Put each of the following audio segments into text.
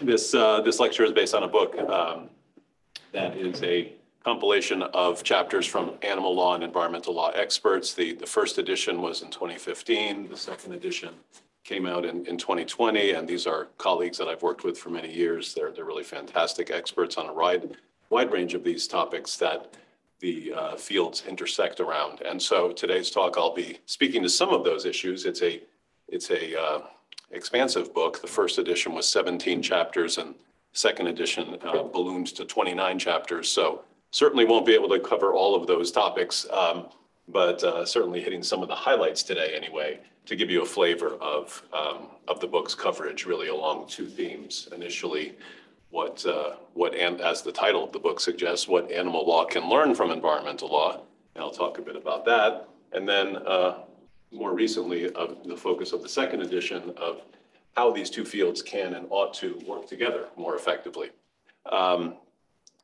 this, uh, this lecture is based on a book um, that is a compilation of chapters from animal law and environmental law experts. The, the first edition was in 2015. The second edition came out in, in 2020. And these are colleagues that I've worked with for many years. They're, they're really fantastic experts on a wide, wide range of these topics that the uh, fields intersect around. And so today's talk, I'll be speaking to some of those issues. It's a, it's a uh, expansive book. The first edition was 17 chapters and second edition uh, ballooned to 29 chapters. So certainly won't be able to cover all of those topics, um, but uh, certainly hitting some of the highlights today anyway, to give you a flavor of, um, of the book's coverage really along two themes. Initially, what, uh, what, and as the title of the book suggests, what animal law can learn from environmental law. And I'll talk a bit about that. And then uh, more recently, of the focus of the second edition of how these two fields can and ought to work together more effectively. Um,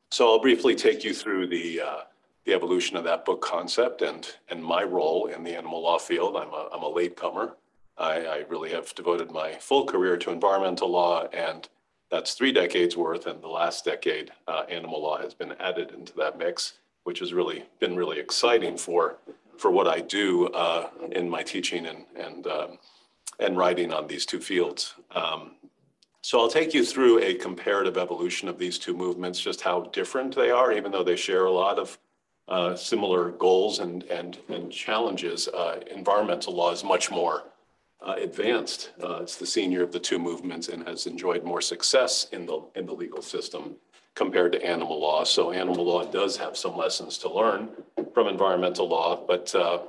so I'll briefly take you through the, uh, the evolution of that book concept and, and my role in the animal law field. I'm a, I'm a latecomer. I, I really have devoted my full career to environmental law and that's three decades worth. And the last decade, uh, animal law has been added into that mix, which has really been really exciting for, for what I do uh, in my teaching and, and, um, and writing on these two fields. Um, so I'll take you through a comparative evolution of these two movements, just how different they are, even though they share a lot of uh, similar goals and, and, and challenges. Uh, environmental law is much more uh, advanced. Uh, it's the senior of the two movements and has enjoyed more success in the, in the legal system compared to animal law. So animal law does have some lessons to learn from environmental law, but uh,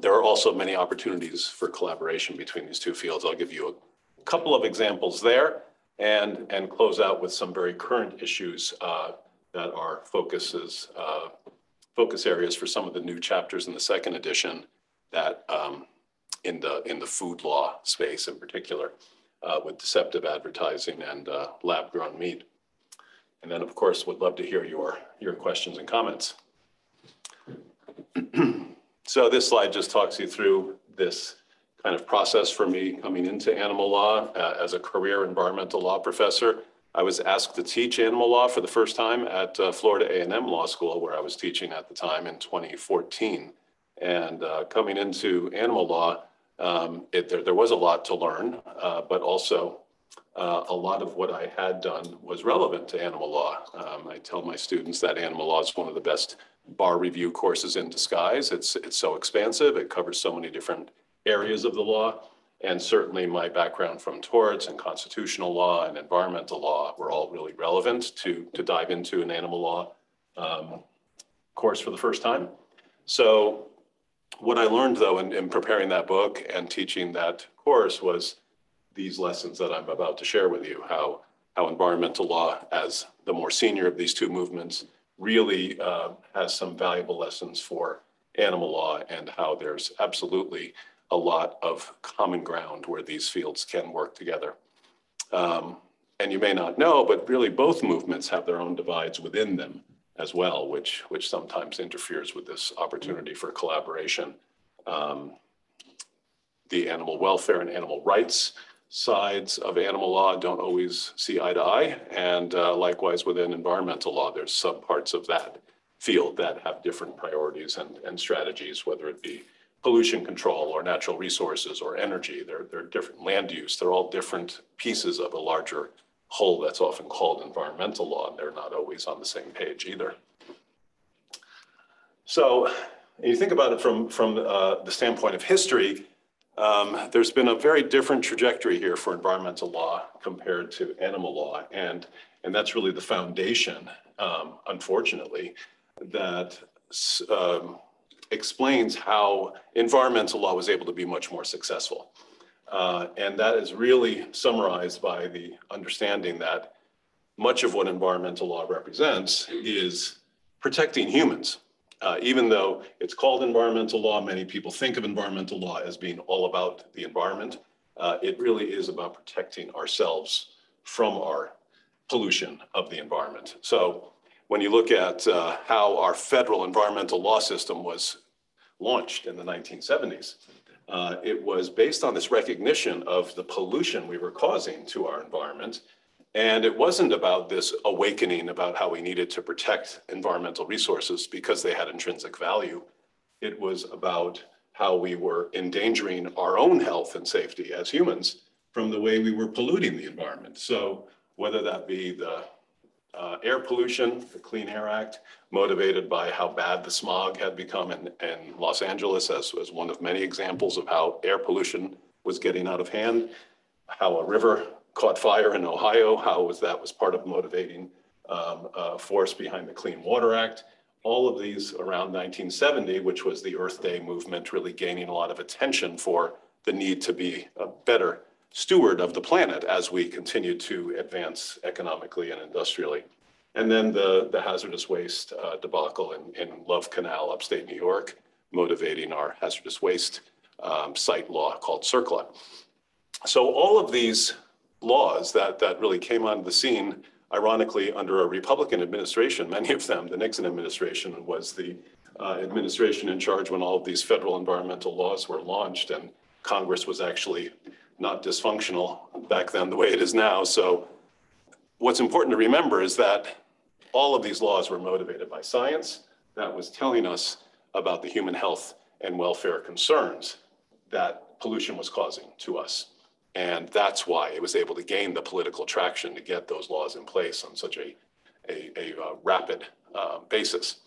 there are also many opportunities for collaboration between these two fields. I'll give you a couple of examples there and, and close out with some very current issues uh, that are focuses, uh, focus areas for some of the new chapters in the second edition that um, in the in the food law space in particular, uh, with deceptive advertising and uh, lab-grown meat. And then, of course, would love to hear your your questions and comments. so this slide just talks you through this kind of process for me coming into animal law uh, as a career environmental law professor. I was asked to teach animal law for the first time at uh, Florida A&M Law School, where I was teaching at the time in 2014. And uh, coming into animal law, um, it, there, there was a lot to learn, uh, but also uh, a lot of what I had done was relevant to animal law. Um, I tell my students that animal law is one of the best bar review courses in disguise. It's, it's so expansive, it covers so many different areas of the law. And certainly my background from torts and constitutional law and environmental law were all really relevant to, to dive into an animal law um, course for the first time. So what I learned though in, in preparing that book and teaching that course was these lessons that I'm about to share with you, how, how environmental law as the more senior of these two movements really uh, has some valuable lessons for animal law and how there's absolutely a lot of common ground where these fields can work together. Um, and you may not know, but really both movements have their own divides within them as well, which, which sometimes interferes with this opportunity for collaboration. Um, the animal welfare and animal rights sides of animal law don't always see eye to eye. And uh, likewise within environmental law, there's some parts of that field that have different priorities and, and strategies, whether it be pollution control or natural resources or energy. They're, they're different land use. They're all different pieces of a larger whole that's often called environmental law, and they're not always on the same page either. So you think about it from, from uh, the standpoint of history, um, there's been a very different trajectory here for environmental law compared to animal law. And, and that's really the foundation, um, unfortunately, that um, explains how environmental law was able to be much more successful. Uh, and that is really summarized by the understanding that much of what environmental law represents is protecting humans. Uh, even though it's called environmental law, many people think of environmental law as being all about the environment. Uh, it really is about protecting ourselves from our pollution of the environment. So when you look at uh, how our federal environmental law system was launched in the 1970s, uh, it was based on this recognition of the pollution we were causing to our environment And it wasn't about this awakening about how we needed to protect environmental resources because they had intrinsic value. It was about how we were endangering our own health and safety as humans from the way we were polluting the environment. So whether that be the uh, air pollution, the Clean Air Act, motivated by how bad the smog had become in, in Los Angeles as, as one of many examples of how air pollution was getting out of hand, how a river caught fire in Ohio, how was that was part of motivating um, uh, force behind the Clean Water Act. All of these around 1970, which was the Earth Day movement, really gaining a lot of attention for the need to be a better steward of the planet as we continue to advance economically and industrially. And then the, the hazardous waste uh, debacle in, in Love Canal, upstate New York, motivating our hazardous waste um, site law called CERCLA. So all of these laws that, that really came onto the scene, ironically, under a Republican administration, many of them, the Nixon administration was the uh, administration in charge when all of these federal environmental laws were launched and Congress was actually not dysfunctional back then the way it is now. So what's important to remember is that all of these laws were motivated by science that was telling us about the human health and welfare concerns that pollution was causing to us. And that's why it was able to gain the political traction to get those laws in place on such a, a, a uh, rapid uh, basis.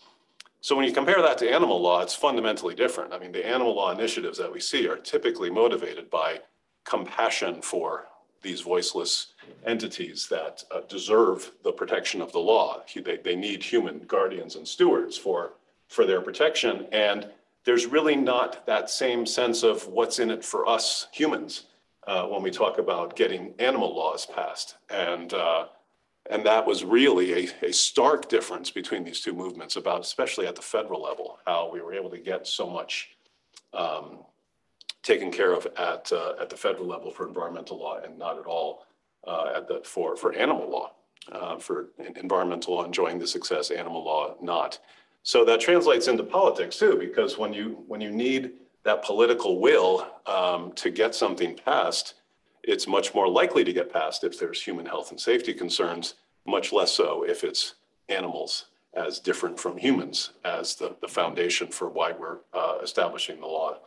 So when you compare that to animal law, it's fundamentally different. I mean, the animal law initiatives that we see are typically motivated by compassion for these voiceless entities that uh, deserve the protection of the law. They, they need human guardians and stewards for, for their protection. And there's really not that same sense of what's in it for us humans uh, when we talk about getting animal laws passed. And, uh, and that was really a, a stark difference between these two movements about, especially at the federal level, how we were able to get so much um, taken care of at, uh, at the federal level for environmental law and not at all uh, at the, for, for animal law. Uh, for environmental law enjoying the success, animal law not. So that translates into politics too, because when you, when you need that political will um, to get something passed, it's much more likely to get passed if there's human health and safety concerns, much less so if it's animals as different from humans as the, the foundation for why we're uh, establishing the law.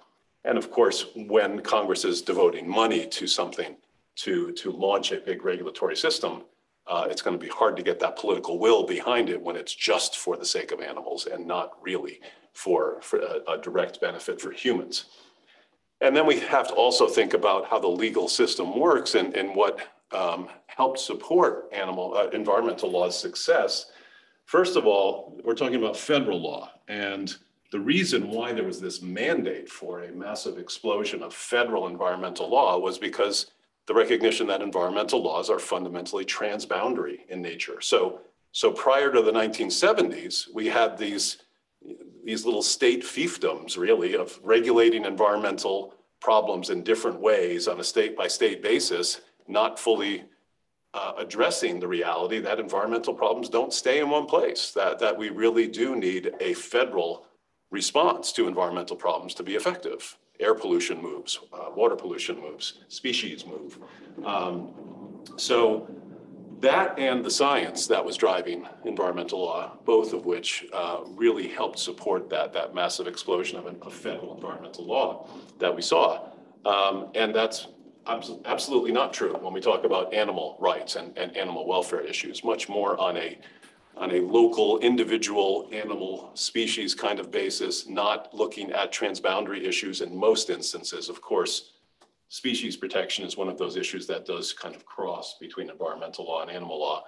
And of course, when Congress is devoting money to something to, to launch a big regulatory system, uh, it's going to be hard to get that political will behind it when it's just for the sake of animals and not really for, for a, a direct benefit for humans. And then we have to also think about how the legal system works and, and what um, helped support animal uh, environmental law's success. First of all, we're talking about federal law. And the reason why there was this mandate for a massive explosion of federal environmental law was because the recognition that environmental laws are fundamentally transboundary in nature. So, so prior to the 1970s, we had these, these little state fiefdoms, really, of regulating environmental problems in different ways on a state by state basis, not fully uh, addressing the reality that environmental problems don't stay in one place, that, that we really do need a federal response to environmental problems to be effective. Air pollution moves, uh, water pollution moves, species move. Um, so that and the science that was driving environmental law, both of which uh, really helped support that, that massive explosion of, of federal environmental law that we saw. Um, and that's absolutely not true when we talk about animal rights and, and animal welfare issues, much more on a on a local, individual animal species kind of basis, not looking at transboundary issues in most instances. Of course, species protection is one of those issues that does kind of cross between environmental law and animal law.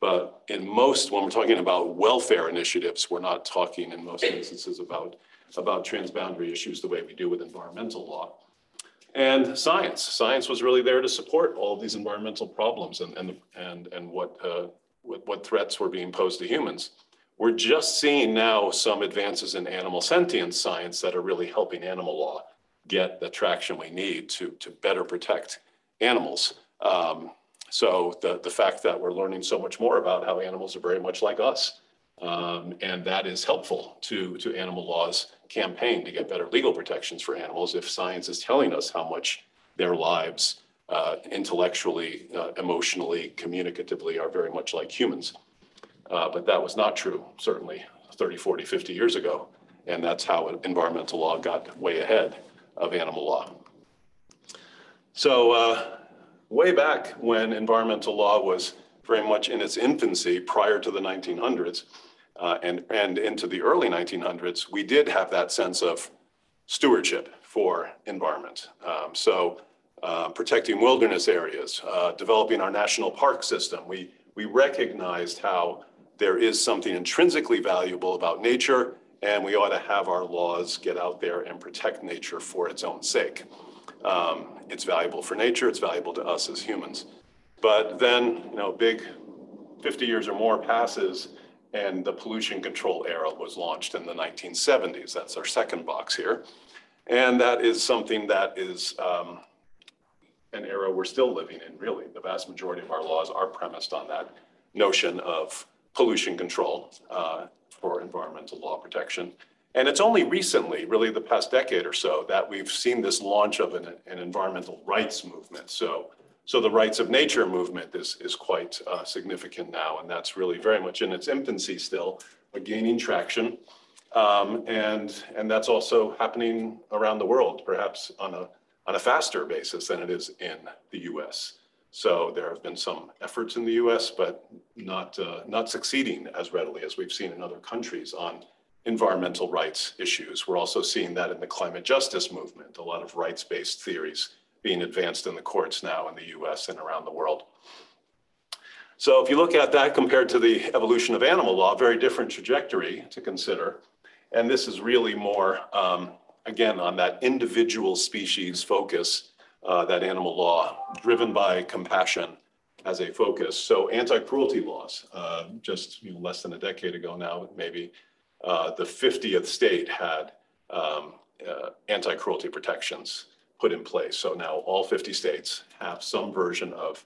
But in most, when we're talking about welfare initiatives, we're not talking in most instances about, about transboundary issues the way we do with environmental law. And science, science was really there to support all of these environmental problems and, and, and, and what uh, what, what threats were being posed to humans. We're just seeing now some advances in animal sentience science that are really helping animal law get the traction we need to, to better protect animals. Um, so the, the fact that we're learning so much more about how animals are very much like us, um, and that is helpful to, to animal law's campaign to get better legal protections for animals if science is telling us how much their lives uh, intellectually, uh, emotionally, communicatively are very much like humans. Uh, but that was not true, certainly 30, 40, 50 years ago. And that's how environmental law got way ahead of animal law. So uh, way back when environmental law was very much in its infancy prior to the 1900s uh, and, and into the early 1900s, we did have that sense of stewardship for environment. Um, so uh, protecting wilderness areas, uh, developing our national park system, we, we recognized how there is something intrinsically valuable about nature and we ought to have our laws get out there and protect nature for its own sake. Um, it's valuable for nature, it's valuable to us as humans. But then, you know, big 50 years or more passes and the pollution control era was launched in the 1970s. That's our second box here. And that is something that is um, an era we're still living in, really. The vast majority of our laws are premised on that notion of pollution control uh, for environmental law protection. And it's only recently, really the past decade or so, that we've seen this launch of an, an environmental rights movement. So, so the rights of nature movement is, is quite uh, significant now, and that's really very much in its infancy still, but gaining traction. Um, and, and that's also happening around the world, perhaps on a, on a faster basis than it is in the US. So there have been some efforts in the US, but not, uh, not succeeding as readily as we've seen in other countries on environmental rights issues. We're also seeing that in the climate justice movement, a lot of rights-based theories being advanced in the courts now in the US and around the world. So if you look at that compared to the evolution of animal law, very different trajectory to consider. And this is really more, um, again, on that individual species focus, uh, that animal law driven by compassion as a focus. So anti-cruelty laws, uh, just you know, less than a decade ago now, maybe, uh, the 50th state had um, uh, anti-cruelty protections put in place. So now all 50 states have some version of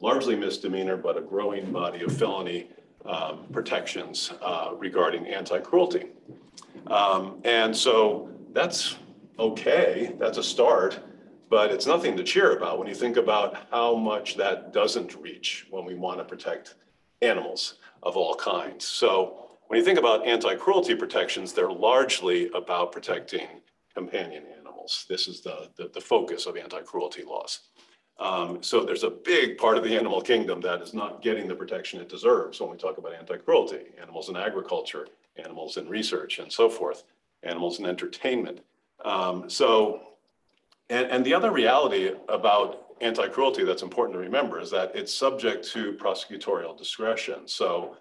largely misdemeanor, but a growing body of felony um, protections uh, regarding anti-cruelty. Um, and so that's okay, that's a start, but it's nothing to cheer about when you think about how much that doesn't reach when we want to protect animals of all kinds. So when you think about anti-cruelty protections, they're largely about protecting companion animals. This is the, the, the focus of anti-cruelty laws. Um, so there's a big part of the animal kingdom that is not getting the protection it deserves when we talk about anti-cruelty, animals in agriculture, animals in research and so forth, animals in entertainment. Um, so, and, and the other reality about anti-cruelty that's important to remember is that it's subject to prosecutorial discretion. So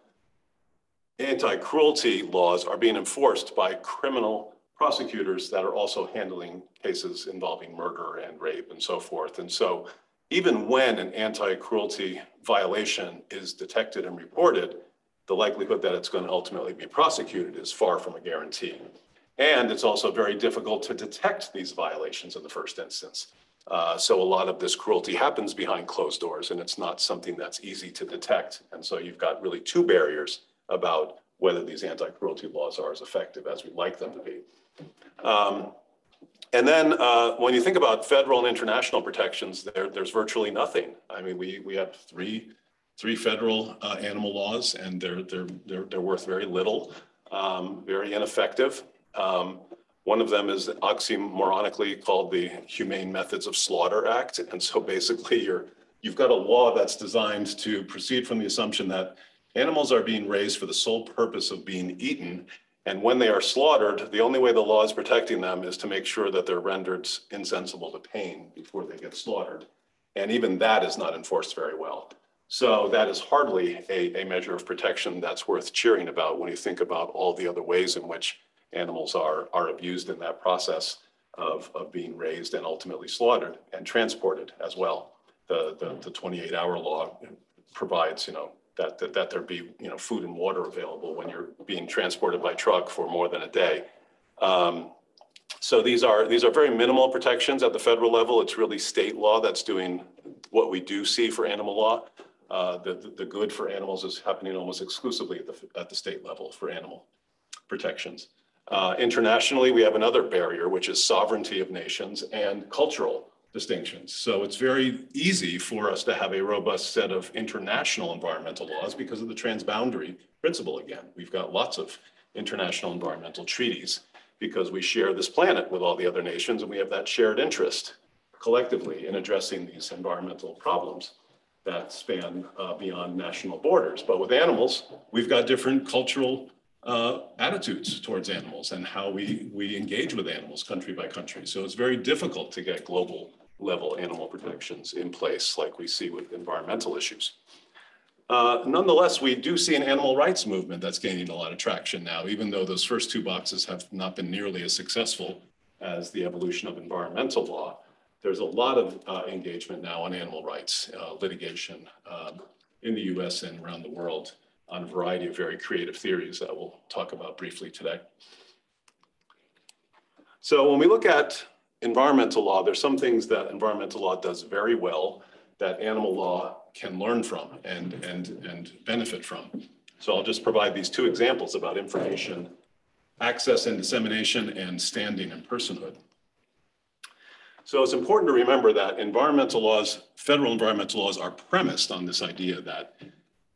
anti-cruelty laws are being enforced by criminal prosecutors that are also handling cases involving murder and rape and so forth. And so even when an anti-cruelty violation is detected and reported, the likelihood that it's going to ultimately be prosecuted is far from a guarantee. And it's also very difficult to detect these violations in the first instance. Uh, so a lot of this cruelty happens behind closed doors and it's not something that's easy to detect. And so you've got really two barriers about whether these anti-cruelty laws are as effective as we'd like them to be. Um, and then uh, when you think about federal and international protections, there, there's virtually nothing. I mean, we, we have three, three federal uh, animal laws and they're, they're, they're, they're worth very little, um, very ineffective. Um, one of them is oxymoronically called the Humane Methods of Slaughter Act. And so basically you're, you've got a law that's designed to proceed from the assumption that Animals are being raised for the sole purpose of being eaten. And when they are slaughtered, the only way the law is protecting them is to make sure that they're rendered insensible to pain before they get slaughtered. And even that is not enforced very well. So that is hardly a, a measure of protection that's worth cheering about when you think about all the other ways in which animals are, are abused in that process of, of being raised and ultimately slaughtered and transported as well. The, the, the 28 hour law provides, you know, that, that, that there be, you know, food and water available when you're being transported by truck for more than a day. Um, so these are, these are very minimal protections at the federal level. It's really state law that's doing what we do see for animal law. Uh, the, the, the good for animals is happening almost exclusively at the, at the state level for animal protections. Uh, internationally, we have another barrier, which is sovereignty of nations and cultural distinctions. So it's very easy for us to have a robust set of international environmental laws because of the transboundary principle again. We've got lots of international environmental treaties because we share this planet with all the other nations and we have that shared interest collectively in addressing these environmental problems that span uh, beyond national borders. But with animals, we've got different cultural uh, attitudes towards animals and how we, we engage with animals country by country. So it's very difficult to get global level animal protections in place like we see with environmental issues. Uh, nonetheless, we do see an animal rights movement that's gaining a lot of traction now, even though those first two boxes have not been nearly as successful as the evolution of environmental law. There's a lot of uh, engagement now on animal rights uh, litigation um, in the US and around the world on a variety of very creative theories that we'll talk about briefly today. So when we look at environmental law, there's some things that environmental law does very well that animal law can learn from and, and, and benefit from. So I'll just provide these two examples about information, access and dissemination, and standing and personhood. So it's important to remember that environmental laws, federal environmental laws are premised on this idea that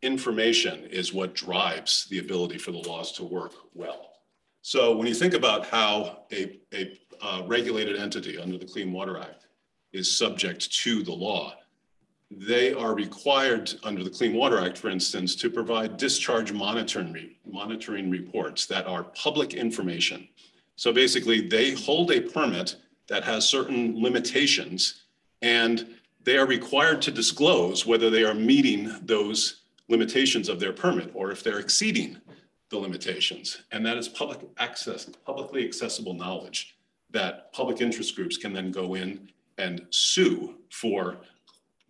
information is what drives the ability for the laws to work well. So when you think about how a, a uh, regulated entity under the Clean Water Act is subject to the law, they are required under the Clean Water Act, for instance, to provide discharge monitoring, monitoring reports that are public information. So basically, they hold a permit that has certain limitations, and they are required to disclose whether they are meeting those limitations of their permit or if they're exceeding the limitations. And that is public access, publicly accessible knowledge that public interest groups can then go in and sue for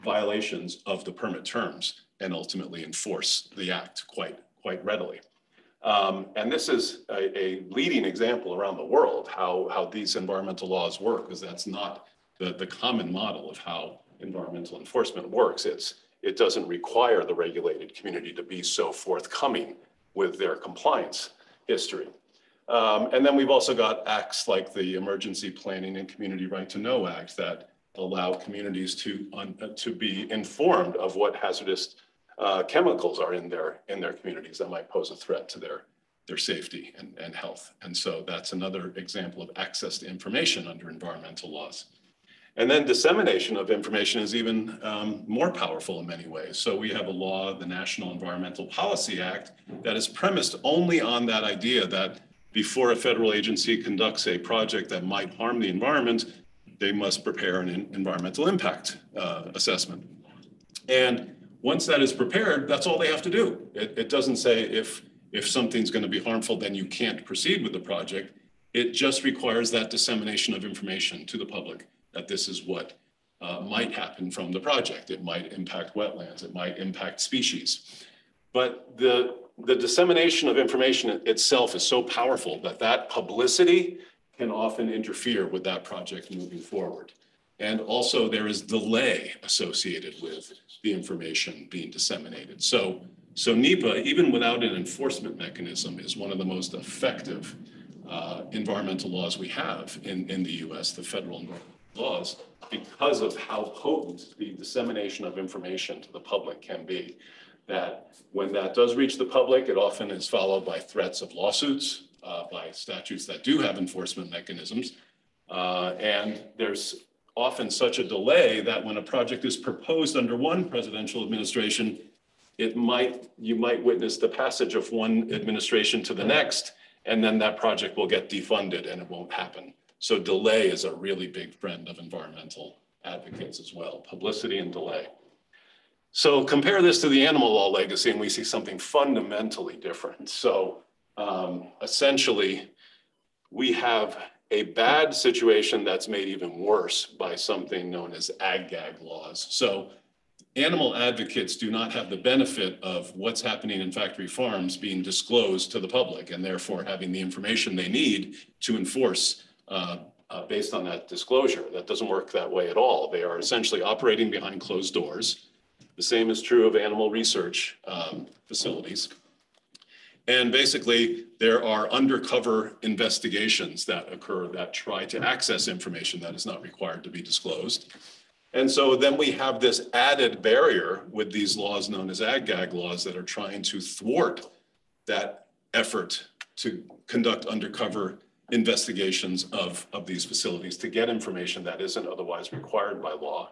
violations of the permit terms and ultimately enforce the act quite, quite readily. Um, and this is a, a, leading example around the world how, how these environmental laws work, because that's not the, the common model of how environmental enforcement works. It's, it doesn't require the regulated community to be so forthcoming with their compliance history. Um, and then we've also got acts like the Emergency Planning and Community Right to Know Act that allow communities to, un, uh, to be informed of what hazardous uh, chemicals are in their, in their communities that might pose a threat to their, their safety and, and health. And so that's another example of access to information under environmental laws. And then dissemination of information is even um, more powerful in many ways. So we have a law, the National Environmental Policy Act, that is premised only on that idea that before a federal agency conducts a project that might harm the environment, they must prepare an environmental impact uh, assessment. And once that is prepared, that's all they have to do. It, it doesn't say if, if something's going to be harmful, then you can't proceed with the project. It just requires that dissemination of information to the public that this is what uh, might happen from the project. It might impact wetlands, it might impact species. But the, the dissemination of information itself is so powerful that that publicity can often interfere with that project moving forward. And also there is delay associated with the information being disseminated. So, so NEPA, even without an enforcement mechanism, is one of the most effective uh, environmental laws we have in, in the US, the federal environmental laws because of how potent the dissemination of information to the public can be. That when that does reach the public, it often is followed by threats of lawsuits, uh, by statutes that do have enforcement mechanisms. Uh, and there's often such a delay that when a project is proposed under one presidential administration, it might, you might witness the passage of one administration to the next, and then that project will get defunded and it won't happen. So delay is a really big friend of environmental advocates as well, publicity and delay. So compare this to the animal law legacy and we see something fundamentally different. So um, essentially, we have a bad situation that's made even worse by something known as ag-gag laws. So animal advocates do not have the benefit of what's happening in factory farms being disclosed to the public and therefore having the information they need to enforce uh, uh, based on that disclosure. That doesn't work that way at all. They are essentially operating behind closed doors. The same is true of animal research um, facilities. And basically, there are undercover investigations that occur that try to access information that is not required to be disclosed. And so then we have this added barrier with these laws known as ag-gag laws that are trying to thwart that effort to conduct undercover investigations of, of these facilities to get information that isn't otherwise required by law.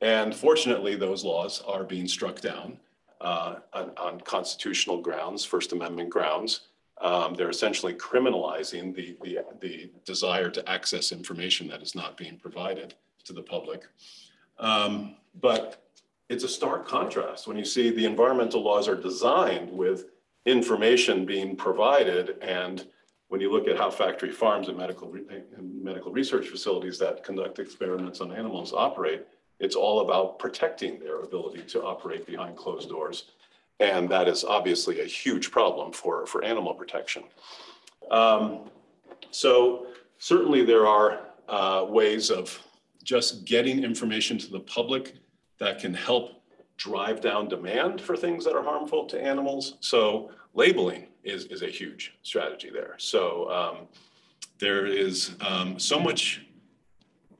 And fortunately, those laws are being struck down uh, on, on, constitutional grounds, First Amendment grounds. Um, they're essentially criminalizing the, the, the, desire to access information that is not being provided to the public. Um, but it's a stark contrast when you see the environmental laws are designed with information being provided and when you look at how factory farms and medical, and medical research facilities that conduct experiments on animals operate, it's all about protecting their ability to operate behind closed doors. And that is obviously a huge problem for, for animal protection. Um, so certainly there are uh, ways of just getting information to the public that can help drive down demand for things that are harmful to animals. So labeling is, is a huge strategy there. So um, there is um, so much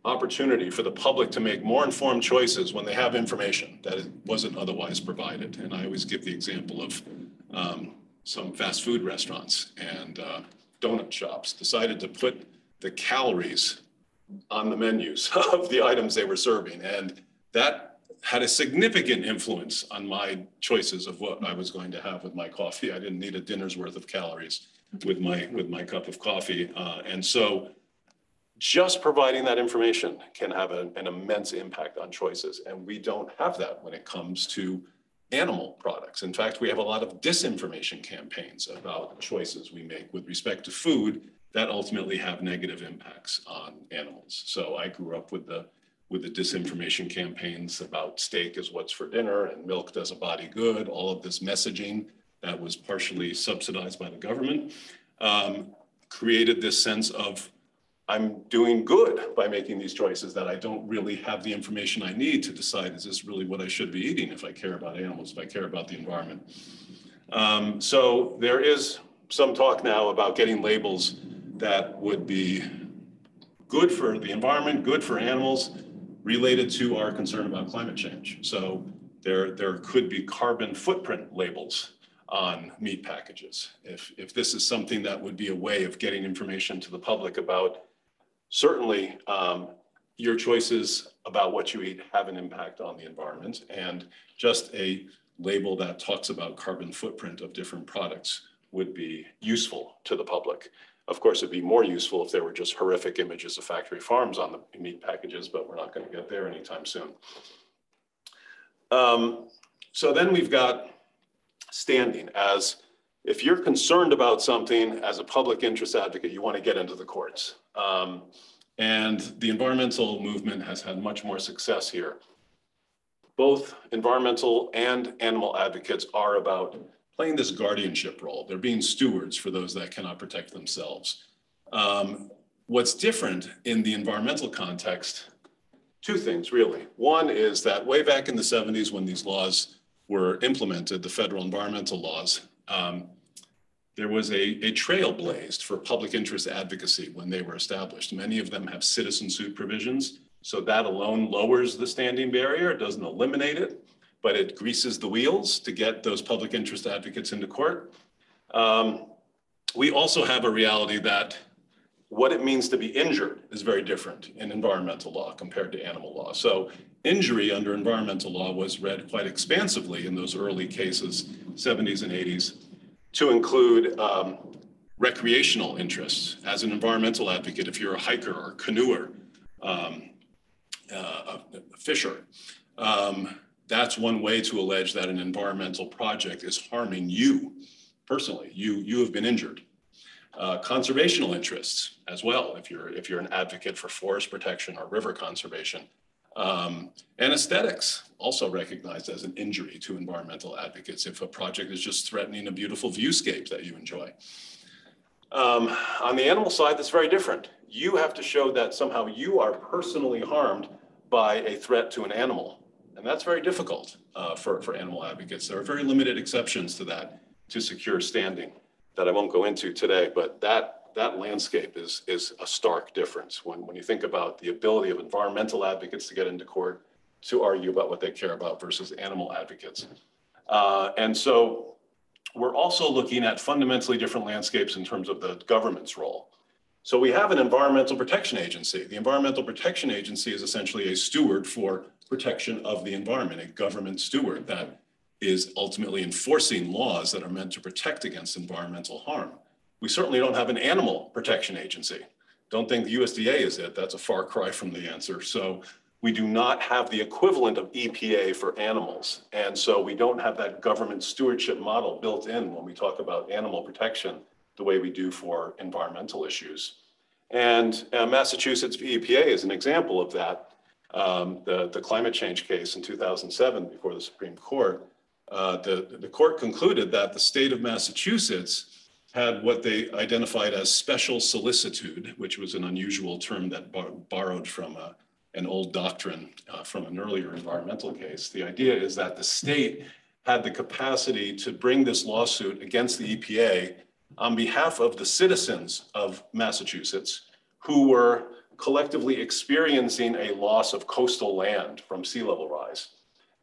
opportunity for the public to make more informed choices when they have information that wasn't otherwise provided. And I always give the example of um, some fast food restaurants and uh, donut shops decided to put the calories on the menus of the items they were serving. And that had a significant influence on my choices of what I was going to have with my coffee. I didn't need a dinner's worth of calories with my with my cup of coffee. Uh, and so just providing that information can have a, an immense impact on choices. And we don't have that when it comes to animal products. In fact, we have a lot of disinformation campaigns about choices we make with respect to food that ultimately have negative impacts on animals. So I grew up with the with the disinformation campaigns about steak is what's for dinner and milk does a body good, all of this messaging that was partially subsidized by the government, um, created this sense of I'm doing good by making these choices that I don't really have the information I need to decide is this really what I should be eating if I care about animals, if I care about the environment. Um, so there is some talk now about getting labels that would be good for the environment, good for animals, related to our concern about climate change. So there, there could be carbon footprint labels on meat packages. If, if this is something that would be a way of getting information to the public about certainly um, your choices about what you eat have an impact on the environment and just a label that talks about carbon footprint of different products would be useful to the public. Of course, it'd be more useful if there were just horrific images of factory farms on the meat packages, but we're not going to get there anytime soon. Um, so then we've got standing as if you're concerned about something as a public interest advocate, you want to get into the courts. Um, and the environmental movement has had much more success here. Both environmental and animal advocates are about playing this guardianship role. They're being stewards for those that cannot protect themselves. Um, what's different in the environmental context, two things really. One is that way back in the 70s when these laws were implemented, the federal environmental laws, um, there was a, a trail blazed for public interest advocacy when they were established. Many of them have citizen suit provisions. So that alone lowers the standing barrier. It doesn't eliminate it, but it greases the wheels to get those public interest advocates into court. Um, we also have a reality that what it means to be injured is very different in environmental law compared to animal law. So injury under environmental law was read quite expansively in those early cases, 70s and 80s to include um, recreational interests. As an environmental advocate, if you're a hiker or canoeer, um, uh, a fisher, um, that's one way to allege that an environmental project is harming you personally. You, you have been injured. Uh, conservational interests as well, if you're, if you're an advocate for forest protection or river conservation. Um, anesthetics, also recognized as an injury to environmental advocates if a project is just threatening a beautiful viewscape that you enjoy. Um, on the animal side, that's very different. You have to show that somehow you are personally harmed by a threat to an animal. And that's very difficult uh, for, for animal advocates. There are very limited exceptions to that to secure standing. that I won't go into today, but that, that landscape is, is a stark difference when, when you think about the ability of environmental advocates to get into court to argue about what they care about versus animal advocates. Uh, and so we're also looking at fundamentally different landscapes in terms of the government's role. So we have an environmental protection agency. The environmental protection agency is essentially a steward for protection of the environment, a government steward that is ultimately enforcing laws that are meant to protect against environmental harm. We certainly don't have an animal protection agency. Don't think the USDA is it. That's a far cry from the answer. So we do not have the equivalent of EPA for animals. And so we don't have that government stewardship model built in when we talk about animal protection the way we do for environmental issues. And uh, Massachusetts EPA is an example of that. Um, the, the climate change case in 2007 before the Supreme Court, uh, the, the court concluded that the state of Massachusetts had what they identified as special solicitude, which was an unusual term that bar borrowed from a, an old doctrine uh, from an earlier environmental case. The idea is that the state had the capacity to bring this lawsuit against the EPA on behalf of the citizens of Massachusetts who were collectively experiencing a loss of coastal land from sea level rise.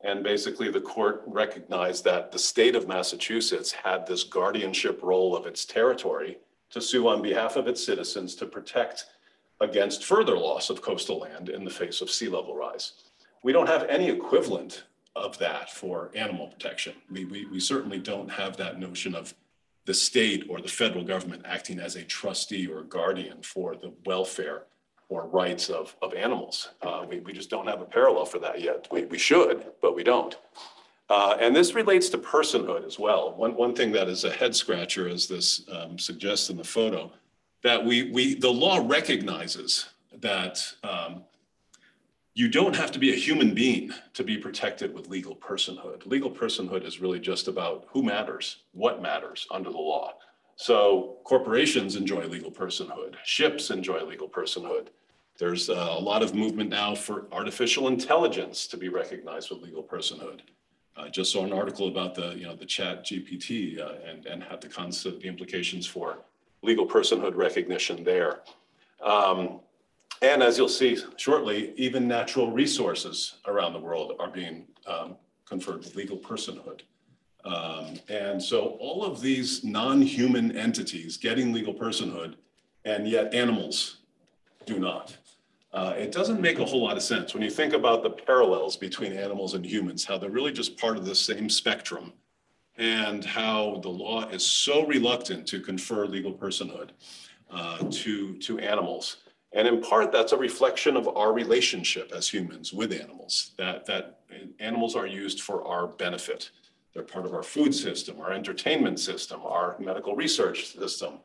And basically, the court recognized that the state of Massachusetts had this guardianship role of its territory to sue on behalf of its citizens to protect against further loss of coastal land in the face of sea level rise. We don't have any equivalent of that for animal protection. We, we, we certainly don't have that notion of the state or the federal government acting as a trustee or guardian for the welfare or rights of, of animals. Uh, we, we just don't have a parallel for that yet. We, we should, but we don't. Uh, and this relates to personhood as well. One, one thing that is a head scratcher, as this um, suggests in the photo, that we, we the law recognizes that um, you don't have to be a human being to be protected with legal personhood. Legal personhood is really just about who matters, what matters under the law. So corporations enjoy legal personhood, ships enjoy legal personhood. There's uh, a lot of movement now for artificial intelligence to be recognized with legal personhood. I just saw an article about the, you know, the chat GPT uh, and, and had the concept, the implications for legal personhood recognition there. Um, and as you'll see shortly, even natural resources around the world are being um, conferred with legal personhood. Um, and so all of these non-human entities getting legal personhood, and yet animals do not. Uh, it doesn't make a whole lot of sense when you think about the parallels between animals and humans, how they're really just part of the same spectrum and how the law is so reluctant to confer legal personhood uh, to, to animals. And in part, that's a reflection of our relationship as humans with animals, that, that animals are used for our benefit. They're part of our food system, our entertainment system, our medical research system.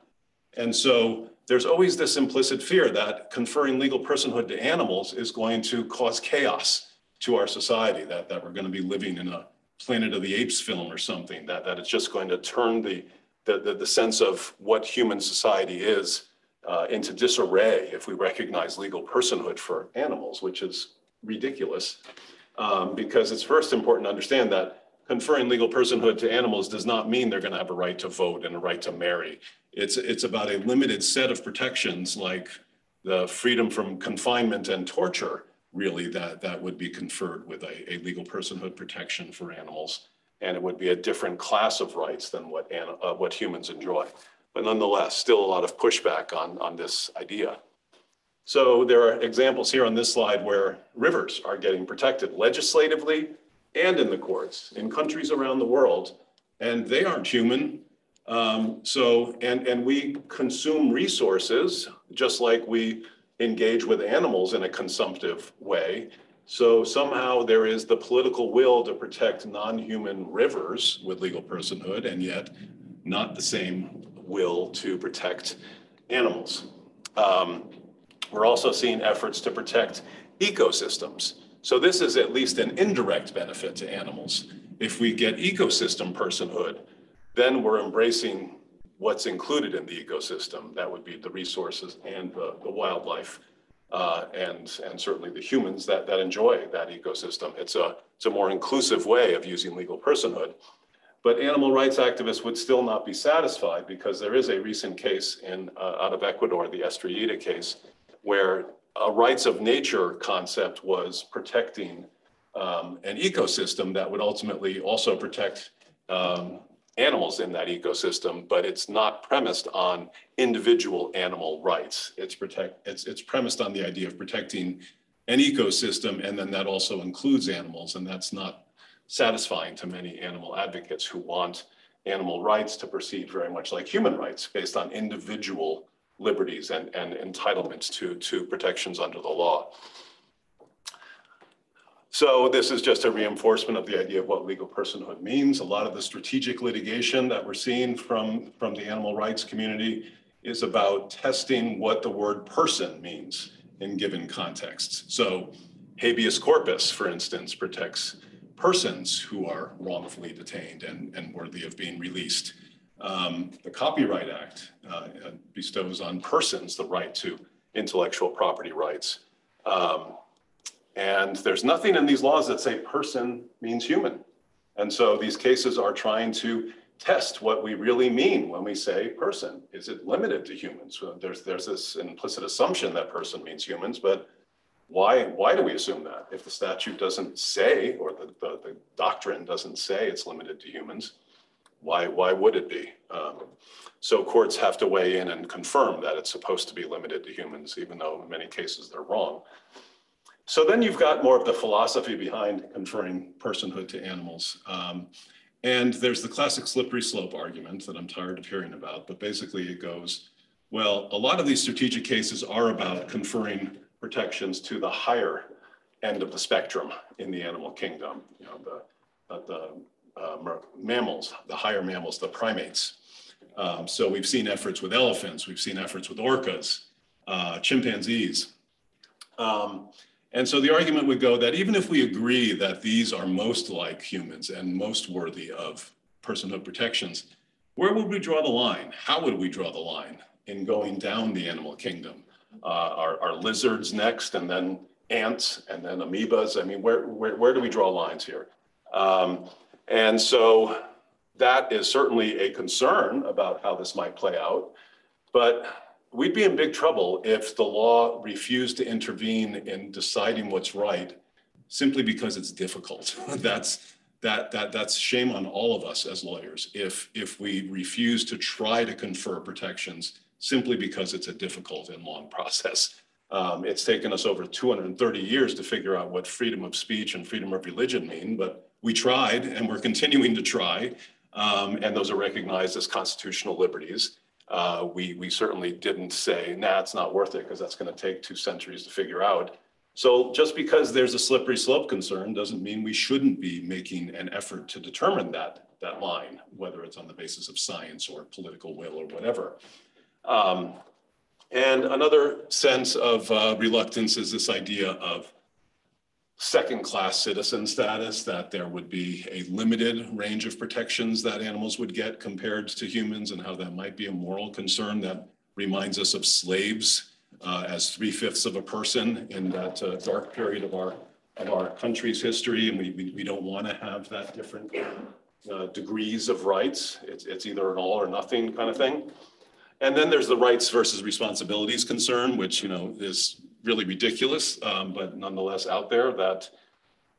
And so there's always this implicit fear that conferring legal personhood to animals is going to cause chaos to our society, that, that we're going to be living in a Planet of the Apes film or something, that, that it's just going to turn the, the, the, the sense of what human society is uh, into disarray if we recognize legal personhood for animals, which is ridiculous. Um, because it's first important to understand that conferring legal personhood to animals does not mean they're going to have a right to vote and a right to marry. It's, it's about a limited set of protections like the freedom from confinement and torture really that, that would be conferred with a, a legal personhood protection for animals. And it would be a different class of rights than what, uh, what humans enjoy. But nonetheless, still a lot of pushback on, on this idea. So there are examples here on this slide where rivers are getting protected legislatively and in the courts in countries around the world, and they aren't human. Um, so, and, and we consume resources just like we engage with animals in a consumptive way. So somehow there is the political will to protect non-human rivers with legal personhood and yet not the same will to protect animals. Um, we're also seeing efforts to protect ecosystems. So this is at least an indirect benefit to animals. If we get ecosystem personhood, then we're embracing what's included in the ecosystem. That would be the resources and the, the wildlife uh, and, and certainly the humans that, that enjoy that ecosystem. It's a, it's a more inclusive way of using legal personhood. But animal rights activists would still not be satisfied because there is a recent case in, uh, out of Ecuador, the Estrellita case, where a rights of nature concept was protecting um, an ecosystem that would ultimately also protect um, animals in that ecosystem, but it's not premised on individual animal rights. It's protect it's it's premised on the idea of protecting an ecosystem, and then that also includes animals, and that's not satisfying to many animal advocates who want animal rights to proceed very much like human rights based on individual liberties and, and entitlements to, to protections under the law. So this is just a reinforcement of the idea of what legal personhood means. A lot of the strategic litigation that we're seeing from, from the animal rights community is about testing what the word person means in given contexts. So habeas corpus, for instance, protects persons who are wrongfully detained and, and worthy of being released. Um, the Copyright Act uh, bestows on persons the right to intellectual property rights. Um, and there's nothing in these laws that say person means human. And so these cases are trying to test what we really mean when we say person. Is it limited to humans? There's, there's this implicit assumption that person means humans, but why, why do we assume that? If the statute doesn't say, or the, the, the doctrine doesn't say it's limited to humans, why, why would it be? Um, so courts have to weigh in and confirm that it's supposed to be limited to humans, even though in many cases they're wrong. So then you've got more of the philosophy behind conferring personhood to animals. Um, and there's the classic slippery slope argument that I'm tired of hearing about, but basically it goes, well, a lot of these strategic cases are about conferring protections to the higher end of the spectrum in the animal kingdom, you know, the, the mammals, the higher mammals, the primates. Um, so we've seen efforts with elephants, we've seen efforts with orcas, uh, chimpanzees. Um, and so the argument would go that even if we agree that these are most like humans and most worthy of personhood protections, where would we draw the line? How would we draw the line in going down the animal kingdom? Uh, are, are lizards next and then ants and then amoebas? I mean, where, where, where do we draw lines here? Um, and so that is certainly a concern about how this might play out. But we'd be in big trouble if the law refused to intervene in deciding what's right simply because it's difficult. that's that that that's shame on all of us as lawyers if if we refuse to try to confer protections simply because it's a difficult and long process. Um, it's taken us over 230 years to figure out what freedom of speech and freedom of religion mean, but we tried and we're continuing to try. Um, and those are recognized as constitutional liberties uh, we, we certainly didn't say, nah, it's not worth it because that's going to take two centuries to figure out. So just because there's a slippery slope concern doesn't mean we shouldn't be making an effort to determine that, that line, whether it's on the basis of science or political will or whatever. Um, and another sense of uh, reluctance is this idea of second class citizen status, that there would be a limited range of protections that animals would get compared to humans, and how that might be a moral concern that reminds us of slaves uh, as three fifths of a person in that uh, dark period of our of our country's history, and we, we, we don't want to have that different uh, degrees of rights. It's, it's either an all or nothing kind of thing. And then there's the rights versus responsibilities concern, which you know is really ridiculous, um, but nonetheless out there that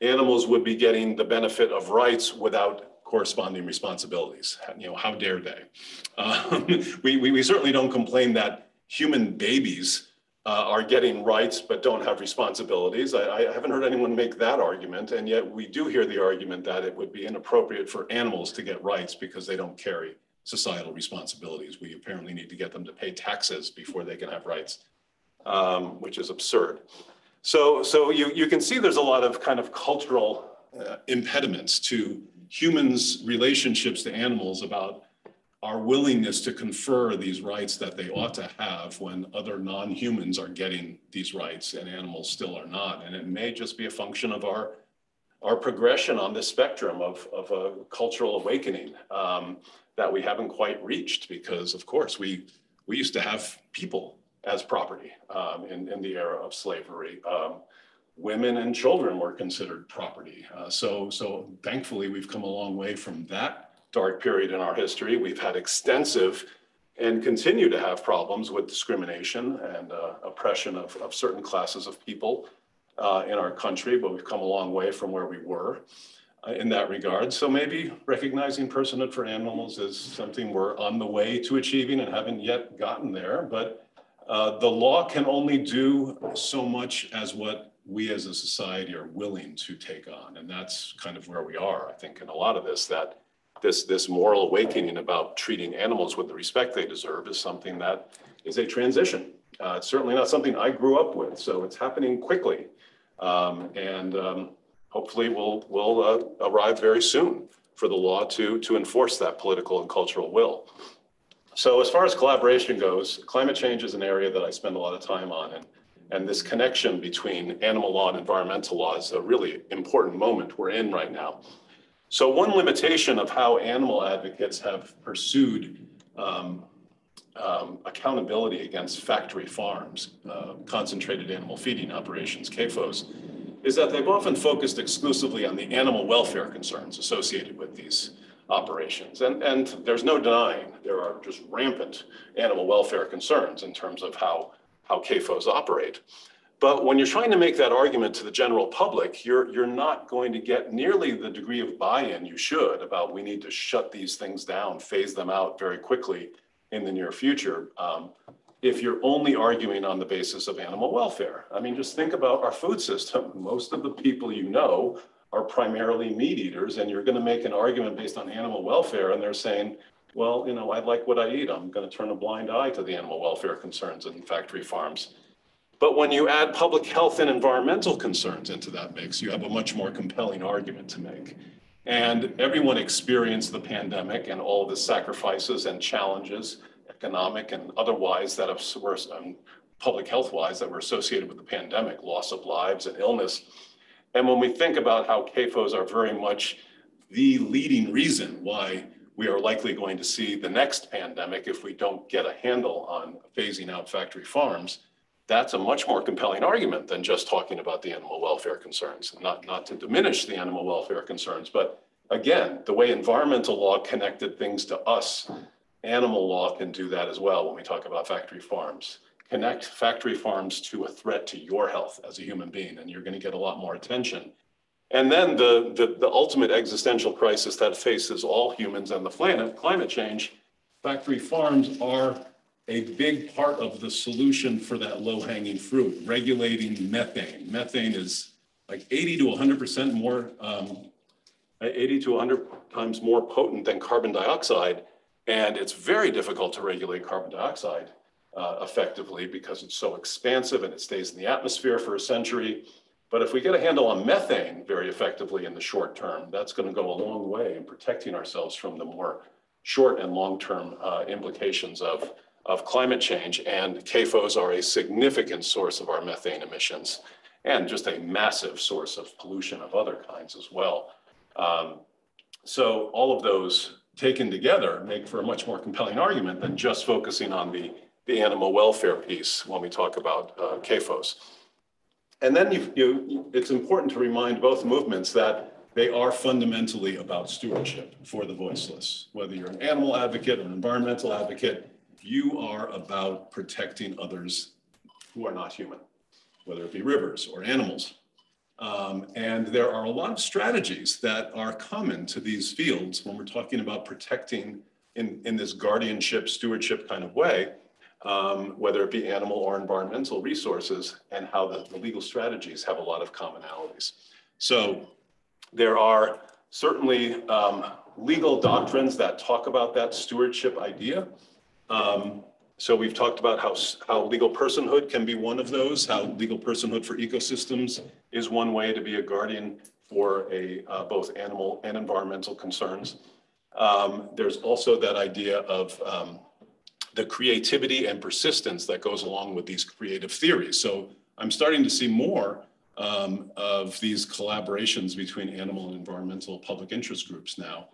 animals would be getting the benefit of rights without corresponding responsibilities. You know, how dare they? Um, we, we, we, certainly don't complain that human babies uh, are getting rights but don't have responsibilities. I, I haven't heard anyone make that argument, and yet we do hear the argument that it would be inappropriate for animals to get rights because they don't carry societal responsibilities. We apparently need to get them to pay taxes before they can have rights um, which is absurd. So, so you, you can see there's a lot of kind of cultural uh, impediments to humans' relationships to animals about our willingness to confer these rights that they ought to have when other non-humans are getting these rights and animals still are not. And it may just be a function of our, our progression on this spectrum of, of a cultural awakening um, that we haven't quite reached because of course we, we used to have people as property um, in, in the era of slavery. Um, women and children were considered property. Uh, so, so thankfully, we've come a long way from that dark period in our history. We've had extensive and continue to have problems with discrimination and uh, oppression of, of certain classes of people uh, in our country, but we've come a long way from where we were uh, in that regard. So maybe recognizing personhood for animals is something we're on the way to achieving and haven't yet gotten there. But uh, the law can only do so much as what we as a society are willing to take on. And that's kind of where we are, I think, in a lot of this, that this, this moral awakening about treating animals with the respect they deserve is something that is a transition. Uh, it's certainly not something I grew up with, so it's happening quickly. Um, and um, hopefully we'll, we'll uh, arrive very soon for the law to, to enforce that political and cultural will. So as far as collaboration goes, climate change is an area that I spend a lot of time on. And, and this connection between animal law and environmental law is a really important moment we're in right now. So one limitation of how animal advocates have pursued um, um, accountability against factory farms, uh, concentrated animal feeding operations, CAFOs, is that they've often focused exclusively on the animal welfare concerns associated with these operations. And, and there's no denying there are just rampant animal welfare concerns in terms of how, how CAFOs operate. But when you're trying to make that argument to the general public, you're, you're not going to get nearly the degree of buy-in you should about we need to shut these things down, phase them out very quickly in the near future. Um, if you're only arguing on the basis of animal welfare. I mean, just think about our food system. Most of the people you know are primarily meat eaters, and you're going to make an argument based on animal welfare, and they're saying, well, you know, I like what I eat. I'm going to turn a blind eye to the animal welfare concerns in factory farms. But when you add public health and environmental concerns into that mix, you have a much more compelling argument to make. And everyone experienced the pandemic and all the sacrifices and challenges, economic and otherwise, that were um, public health wise that were associated with the pandemic, loss of lives and illness. And when we think about how CAFOs are very much the leading reason why we are likely going to see the next pandemic if we don't get a handle on phasing out factory farms, that's a much more compelling argument than just talking about the animal welfare concerns. Not, not to diminish the animal welfare concerns, but again, the way environmental law connected things to us, animal law can do that as well when we talk about factory farms. Connect factory farms to a threat to your health as a human being, and you're going to get a lot more attention. And then the, the, the ultimate existential crisis that faces all humans and the planet, climate change, factory farms are a big part of the solution for that low hanging fruit, regulating methane. Methane is like 80 to 100% more, um, 80 to 100 times more potent than carbon dioxide. And it's very difficult to regulate carbon dioxide uh, effectively because it's so expansive and it stays in the atmosphere for a century. But if we get a handle on methane very effectively in the short term, that's going to go a long way in protecting ourselves from the more short and long term uh, implications of of climate change, and CAFOs are a significant source of our methane emissions and just a massive source of pollution of other kinds as well. Um, so all of those taken together make for a much more compelling argument than just focusing on the, the animal welfare piece when we talk about uh, CAFOs. And then you, you, it's important to remind both movements that they are fundamentally about stewardship for the voiceless. Whether you're an animal advocate or an environmental advocate, you are about protecting others who are not human, whether it be rivers or animals. Um, and there are a lot of strategies that are common to these fields when we're talking about protecting in, in this guardianship, stewardship kind of way, um, whether it be animal or environmental resources, and how the, the legal strategies have a lot of commonalities. So there are certainly um, legal doctrines that talk about that stewardship idea. Um, so we've talked about how, how legal personhood can be one of those, how legal personhood for ecosystems is one way to be a guardian for a, uh, both animal and environmental concerns. Um, there's also that idea of um, the creativity and persistence that goes along with these creative theories. So I'm starting to see more um, of these collaborations between animal and environmental public interest groups now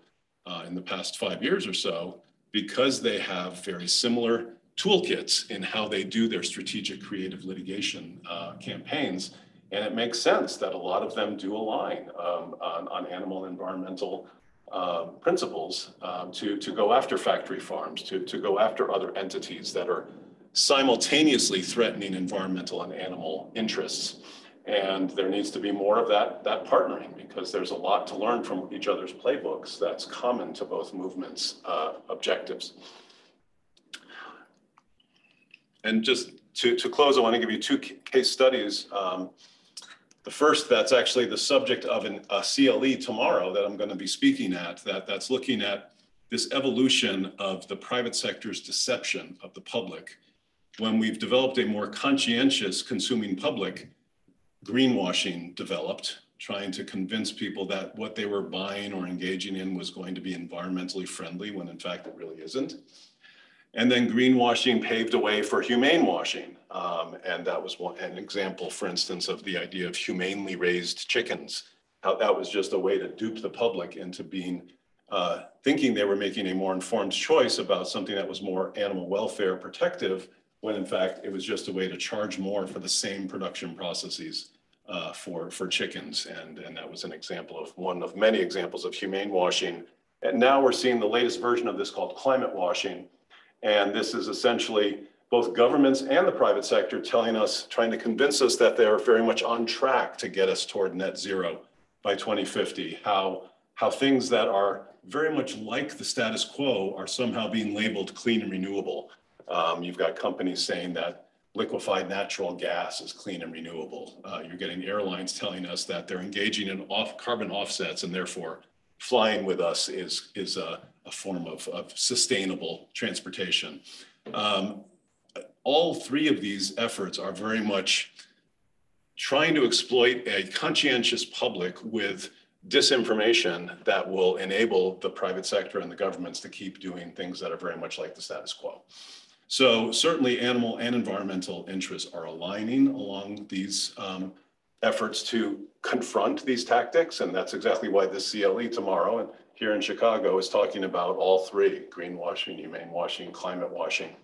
uh, in the past five years or so because they have very similar toolkits in how they do their strategic creative litigation uh, campaigns. And it makes sense that a lot of them do align um, on, on, animal and environmental um, principles um, to, to go after factory farms, to, to go after other entities that are simultaneously threatening environmental and animal interests. And there needs to be more of that, that partnering because there's a lot to learn from each other's playbooks that's common to both movements' uh, objectives. And just to, to close, I want to give you two case studies. Um, the first, that's actually the subject of an, a CLE tomorrow that I'm going to be speaking at, that, that's looking at this evolution of the private sector's deception of the public. When we've developed a more conscientious consuming public, greenwashing developed, trying to convince people that what they were buying or engaging in was going to be environmentally friendly when in fact it really isn't. And then greenwashing paved a way for humane washing. Um, and that was one, an example, for instance, of the idea of humanely raised chickens, how that was just a way to dupe the public into being, uh, thinking they were making a more informed choice about something that was more animal welfare protective, when in fact it was just a way to charge more for the same production processes uh, for, for chickens. And, and that was an example of one of many examples of humane washing. And now we're seeing the latest version of this called climate washing, and this is essentially both governments and the private sector telling us, trying to convince us that they're very much on track to get us toward net zero by 2050. How, how things that are very much like the status quo are somehow being labeled clean and renewable. Um, you've got companies saying that liquefied natural gas is clean and renewable. Uh, you're getting airlines telling us that they're engaging in off carbon offsets and therefore flying with us is, is a, a form of, of sustainable transportation. Um, all three of these efforts are very much trying to exploit a conscientious public with disinformation that will enable the private sector and the governments to keep doing things that are very much like the status quo. So certainly animal and environmental interests are aligning along these um, efforts to confront these tactics. And that's exactly why this CLE tomorrow and here in Chicago is talking about all three, greenwashing, humane washing, climate washing,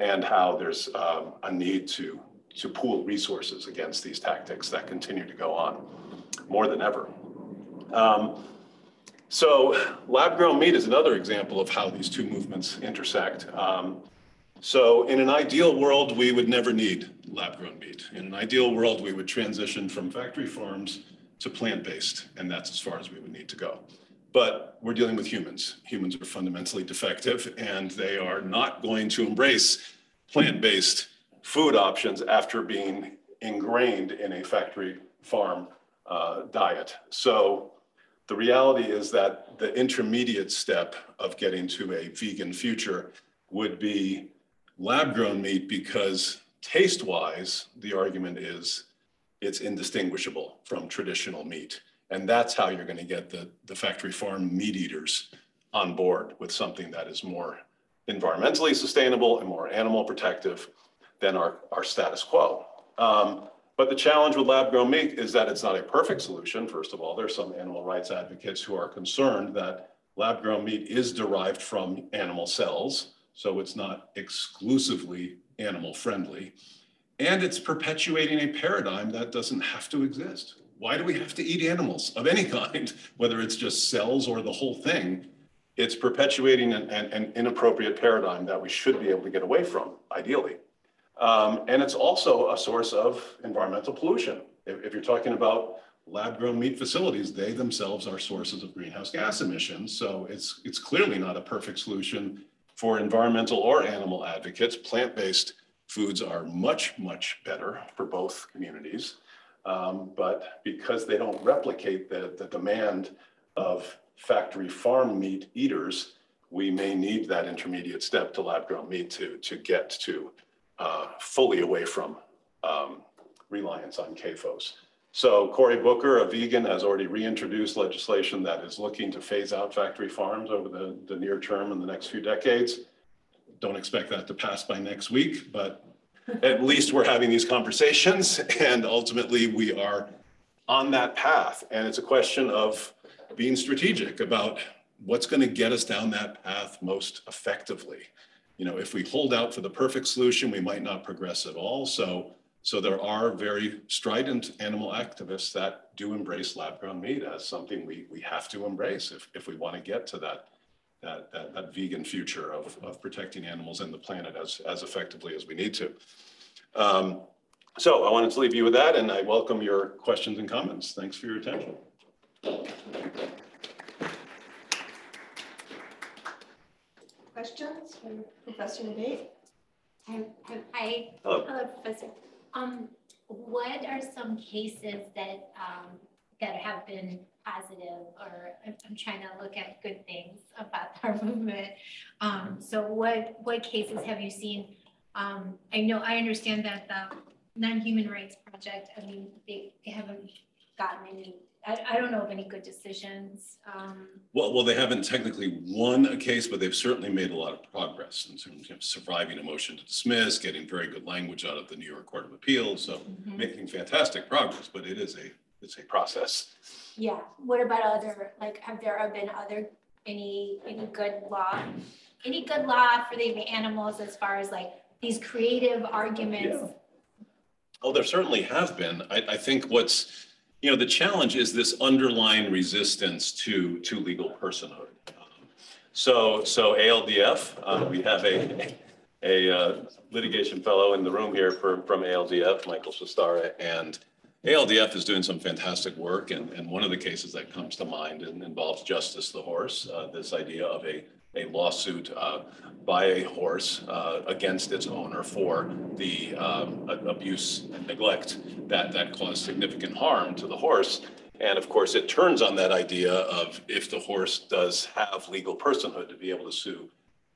and how there's um, a need to, to pool resources against these tactics that continue to go on more than ever. Um, so lab-grown meat is another example of how these two movements intersect. Um, so in an ideal world, we would never need lab-grown meat. In an ideal world, we would transition from factory farms to plant-based, and that's as far as we would need to go. But we're dealing with humans. Humans are fundamentally defective and they are not going to embrace plant-based food options after being ingrained in a factory farm uh, diet. So the reality is that the intermediate step of getting to a vegan future would be lab grown meat because taste wise, the argument is it's indistinguishable from traditional meat. And that's how you're going to get the, the factory farm meat eaters on board with something that is more environmentally sustainable and more animal protective than our, our status quo. Um, but the challenge with lab grown meat is that it's not a perfect solution. First of all, there's some animal rights advocates who are concerned that lab grown meat is derived from animal cells. So it's not exclusively animal friendly. And it's perpetuating a paradigm that doesn't have to exist why do we have to eat animals of any kind, whether it's just cells or the whole thing? It's perpetuating an, an, an inappropriate paradigm that we should be able to get away from, ideally. Um, and it's also a source of environmental pollution. If, if you're talking about lab grown meat facilities, they themselves are sources of greenhouse gas emissions. So it's, it's clearly not a perfect solution for environmental or animal advocates. Plant based foods are much, much better for both communities. Um, but because they don't replicate the, the demand of factory farm meat eaters, we may need that intermediate step to lab grown meat to, to get to uh, fully away from um, reliance on CAFOs. So Cory Booker, a vegan, has already reintroduced legislation that is looking to phase out factory farms over the, the near term in the next few decades. Don't expect that to pass by next week, but at least we're having these conversations and ultimately we are on that path. And it's a question of being strategic about what's going to get us down that path most effectively. You know, if we hold out for the perfect solution, we might not progress at all. So, so there are very strident animal activists that do embrace lab-grown meat as something we, we have to embrace if, if we want to get to that, that, that, that vegan future of, of protecting animals and the planet as, as effectively as we need to. Um, so I wanted to leave you with that, and I welcome your questions and comments. Thanks for your attention. Questions for Professor Abate? Hi, hi, Hello. hello, Professor. Um, what are some cases that, um, that have been positive or I'm, trying to look at good things about our movement. Um, so what, what cases have you seen? Um, I know, I understand that the non-human rights project, I mean, they, they haven't gotten any, I, I don't know of any good decisions. Um, Well, well, they haven't technically won a case, but they've certainly made a lot of progress in terms of surviving a motion to dismiss, getting very good language out of the New York Court of Appeals, so mhm. making fantastic progress, but it is a, it's a process. Yeah, what about other, like, have there been other, any, any good law? Any good law for the animals as far as like these creative arguments? Oh, there certainly have been. I, I think what's, you know, the challenge is this underlying resistance to, to legal personhood. Um, So, so ALDF, uh, we have a, a uh, litigation fellow in the room here for, from ALDF, Michael Shastara, and ALDF is doing some fantastic work, and, and one of the cases that comes to mind in- involves Justice the Horse, uh, this idea of a, a lawsuit uh, by a horse uh, against its owner for the um, abuse and neglect that, that caused significant harm to the horse. And of course, it turns on that idea of if the horse does have legal personhood to be able to sue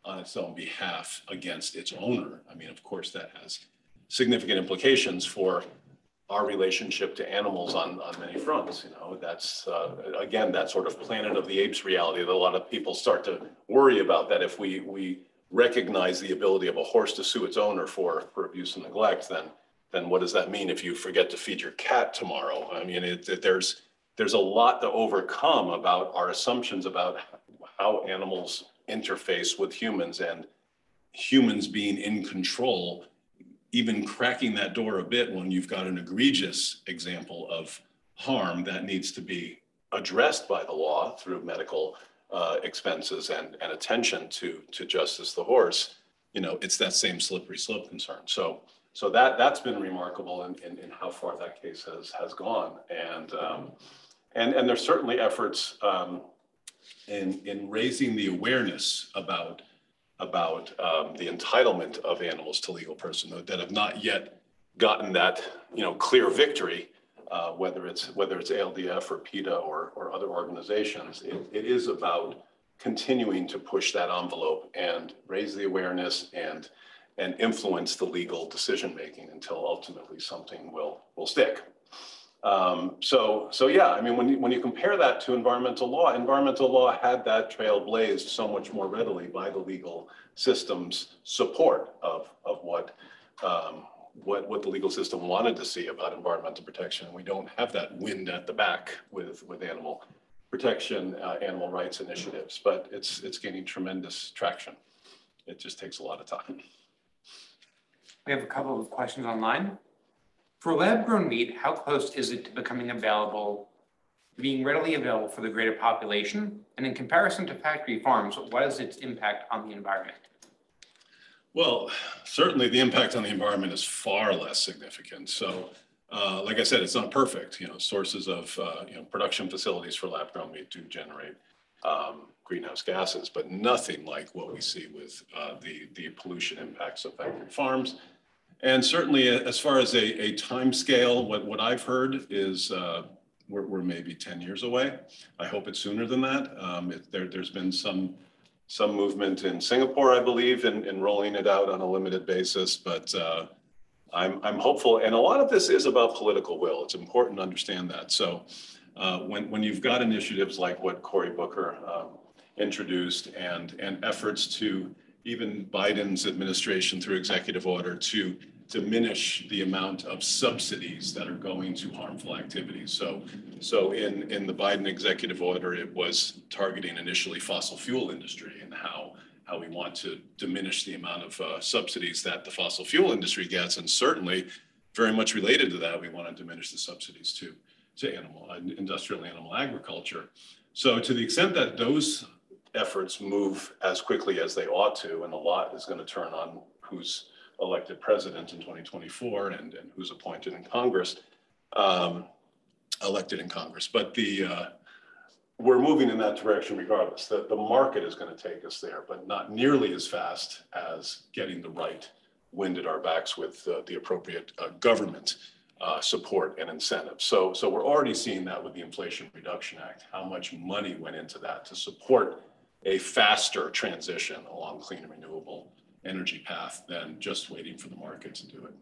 on its own behalf against its owner. I mean, of course, that has significant implications for our relationship to animals on, on many fronts, you know, that's, uh, again, that sort of planet of the apes reality that a lot of people start to worry about, that if we, we recognize the ability of a horse to sue its owner for, for abuse and neglect, then, then what does that mean if you forget to feed your cat tomorrow? I mean, it, it- there's, there's a lot to overcome about our assumptions about how animals interface with humans and humans being in control even cracking that door a bit when you've got an egregious example of harm that needs to be addressed by the law through medical uh, expenses and, and attention to, to justice the horse, you know, it's that same slippery slope concern. So, so that, that's been remarkable in, in, in how far that case has, has gone. And, um, and, and there's certainly efforts um, in, in raising the awareness about about um, the entitlement of animals to legal personhood that have not yet gotten that, you know, clear victory, uh, whether it's whether it's ALDF or PETA or, or other organizations. It, it is about continuing to push that envelope and raise the awareness and and influence the legal decision making until ultimately something will will stick. Um, so, so yeah, I mean, when you, when you compare that to environmental law, environmental law had that trail blazed so much more readily by the legal system's support of, of what, um, what, what the legal system wanted to see about environmental protection. We don't have that wind at the back with, with animal protection, uh, animal rights initiatives, but it's, it's gaining tremendous traction. It just takes a lot of time. We have a couple of questions online. For lab-grown meat, how close is it to becoming available, being readily available for the greater population? And in comparison to factory farms, what is its impact on the environment? Well, certainly the impact on the environment is far less significant. So, uh, like I said, it's not perfect. You know, sources of uh, you know production facilities for lab-grown meat do generate um, greenhouse gases, but nothing like what we see with uh, the the pollution impacts of factory farms. And certainly, uh, as far as a, a time scale, what, what I've heard is uh, we're, we're maybe 10 years away. I hope it's sooner than that. Um, it, there, there's been some some movement in Singapore, I believe, in, in rolling it out on a limited basis. But uh, I'm, I'm hopeful. And a lot of this is about political will. It's important to understand that. So uh, when, when you've got initiatives like what Cory Booker um, introduced and, and efforts to even Biden's administration through executive order to diminish the amount of subsidies that are going to harmful activities. So, so in, in the Biden executive order, it was targeting initially fossil fuel industry and how, how we want to diminish the amount of uh, subsidies that the fossil fuel industry gets. And certainly very much related to that, we want to diminish the subsidies to, to animal, uh, industrial animal agriculture. So to the extent that those efforts move as quickly as they ought to, and a lot is going to turn on who's elected president in 2024 and, and who's appointed in Congress, um, elected in Congress. But the, uh, we're moving in that direction regardless. The, the market is going to take us there, but not nearly as fast as getting the right wind at our backs with uh, the appropriate uh, government uh, support and incentives. So, so we're already seeing that with the Inflation Reduction Act, how much money went into that to support a faster transition along clean and renewable energy path than just waiting for the market to do it.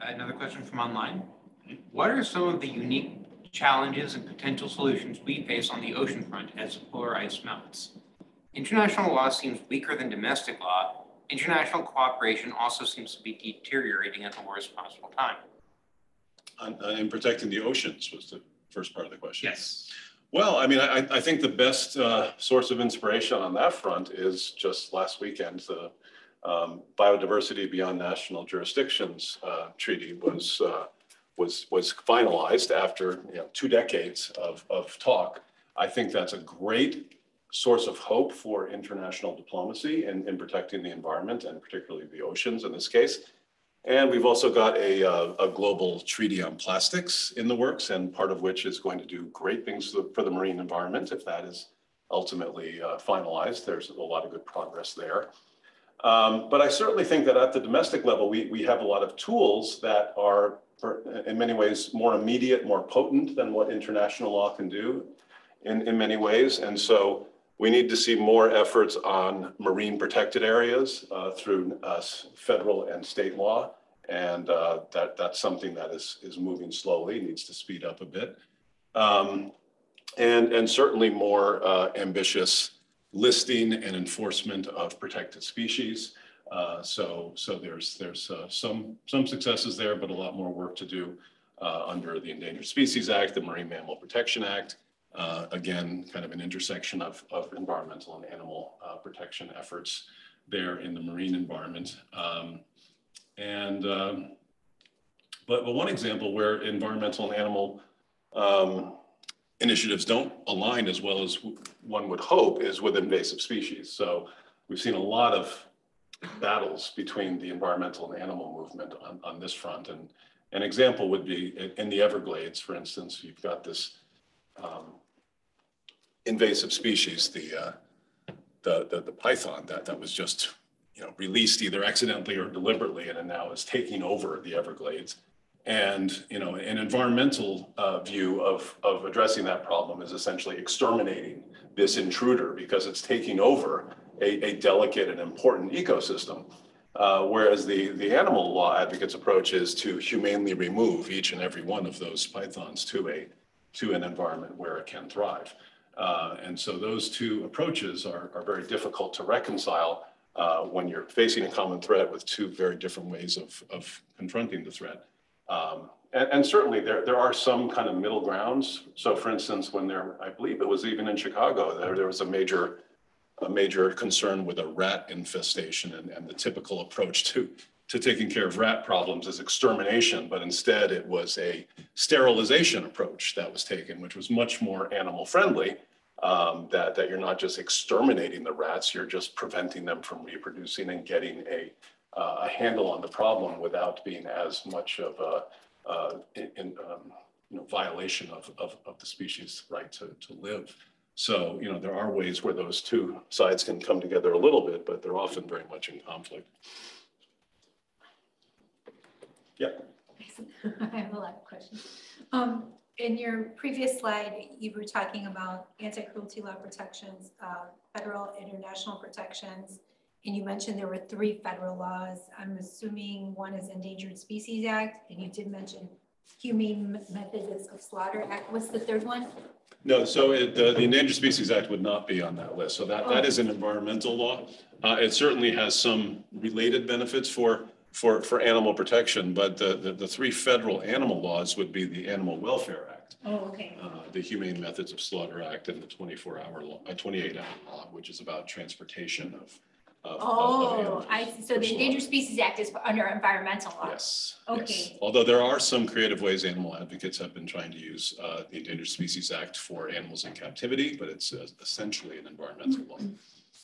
Another question from online. What are some of the unique challenges and potential solutions we face on the ocean front as polar ice melts? International law seems weaker than domestic law. International cooperation also seems to be deteriorating at the worst possible time. On- uh, In protecting the oceans was the first part of the question. Yes. Well, I mean, I, I think the best uh, source of inspiration on that front is just last weekend, the um, Biodiversity Beyond National Jurisdictions uh, Treaty was, uh, was, was finalized after, you know, two decades of, of talk. I think that's a great source of hope for international diplomacy in, in protecting the environment and particularly the oceans in this case. And we've also got a, uh, a global treaty on plastics in the works, and part of which is going to do great things for the, for the marine environment if that is ultimately uh, finalized. There's a lot of good progress there. Um, but I certainly think that at the domestic level, we, we have a lot of tools that are, in many ways, more immediate, more potent than what international law can do in, in many ways. And so we need to see more efforts on marine protected areas uh, through uh, federal and state law. And uh, that, that's something that is, is moving slowly, needs to speed up a bit. Um, and, and certainly more uh, ambitious listing and enforcement of protected species. Uh, so, so there's, there's uh, some, some successes there, but a lot more work to do under the Endangered Species Act, the Marine Mammal Protection Act, uh, again, kind of an intersection of, of environmental and animal uh, protection efforts there in the marine environment. Um, and, um, but, but one example where environmental and animal um, initiatives don't align as well as one would hope is with invasive species. So we've seen a lot of battles between the environmental and animal movement on, on this front. And an example would be in, the Everglades, for instance, you've got this um, invasive species, the, uh, the, the, the python that, that was just, you know, released either accidentally or deliberately and now is taking over the Everglades. And, you know, an environmental uh, view of, of addressing that problem is essentially exterminating this intruder because it's taking over a, a delicate and important ecosystem. Uh, whereas the, the animal law advocates approach is to humanely remove each and every one of those pythons to a to an environment where it can thrive. Uh, and so those two approaches are, are very difficult to reconcile uh, when you're facing a common threat with two very different ways of, of confronting the threat. Um, and, and, certainly there, there are some kind of middle grounds. So for instance, when there, I believe it was even in Chicago, there, there was a major, a major concern with a rat infestation and, and the typical approach to to taking care of rat problems is extermination, but instead it was a sterilization approach that was taken, which was much more animal friendly. Um, that, that you're not just exterminating the rats, you're just preventing them from reproducing and getting a, uh, a handle on the problem without being as much of a uh, in um, you know, violation of, of, of the species' right to, to live. So, you know, there are ways where those two sides can come together a little bit, but they're often very much in conflict. I have a lot of questions. Um, in your previous slide, you were talking about anti-cruelty law protections, uh, federal, international protections. And you mentioned there were three federal laws. I'm assuming one is Endangered Species Act, and you did mention Humane Methods of Slaughter Act. What's the third one? No, so it, the, the Endangered Species Act would not be on that list. So that, that Oh. is an environmental law. Uh, it certainly has some related benefits for, for, for animal protection, but the, the, the three federal animal laws would be the Animal Welfare Act, Oh, okay. uh, the Humane Methods of Slaughter Act, and the twenty-four hour law, uh, twenty-eight hour law, which is about transportation of, of- of Oh, animals, I, see. so the. Endangered Species Act is under environmental law. Yes. Okay. yes. Although there are some creative ways animal advocates have been trying to use uh, the Endangered Species Act for animals in captivity, but it's uh, essentially an environmental law.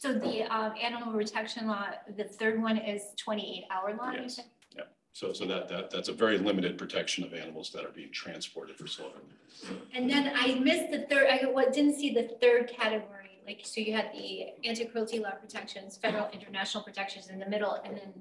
So the um, animal protection law, the third one is twenty-eight hour law, Yes. said? So, so that, that, that's a very limited protection of animals that are being transported for slaughter. And then I missed the third, I what, didn't see the third category, like, so you had the anti-cruelty law protections, federal, international protections in the middle, and then,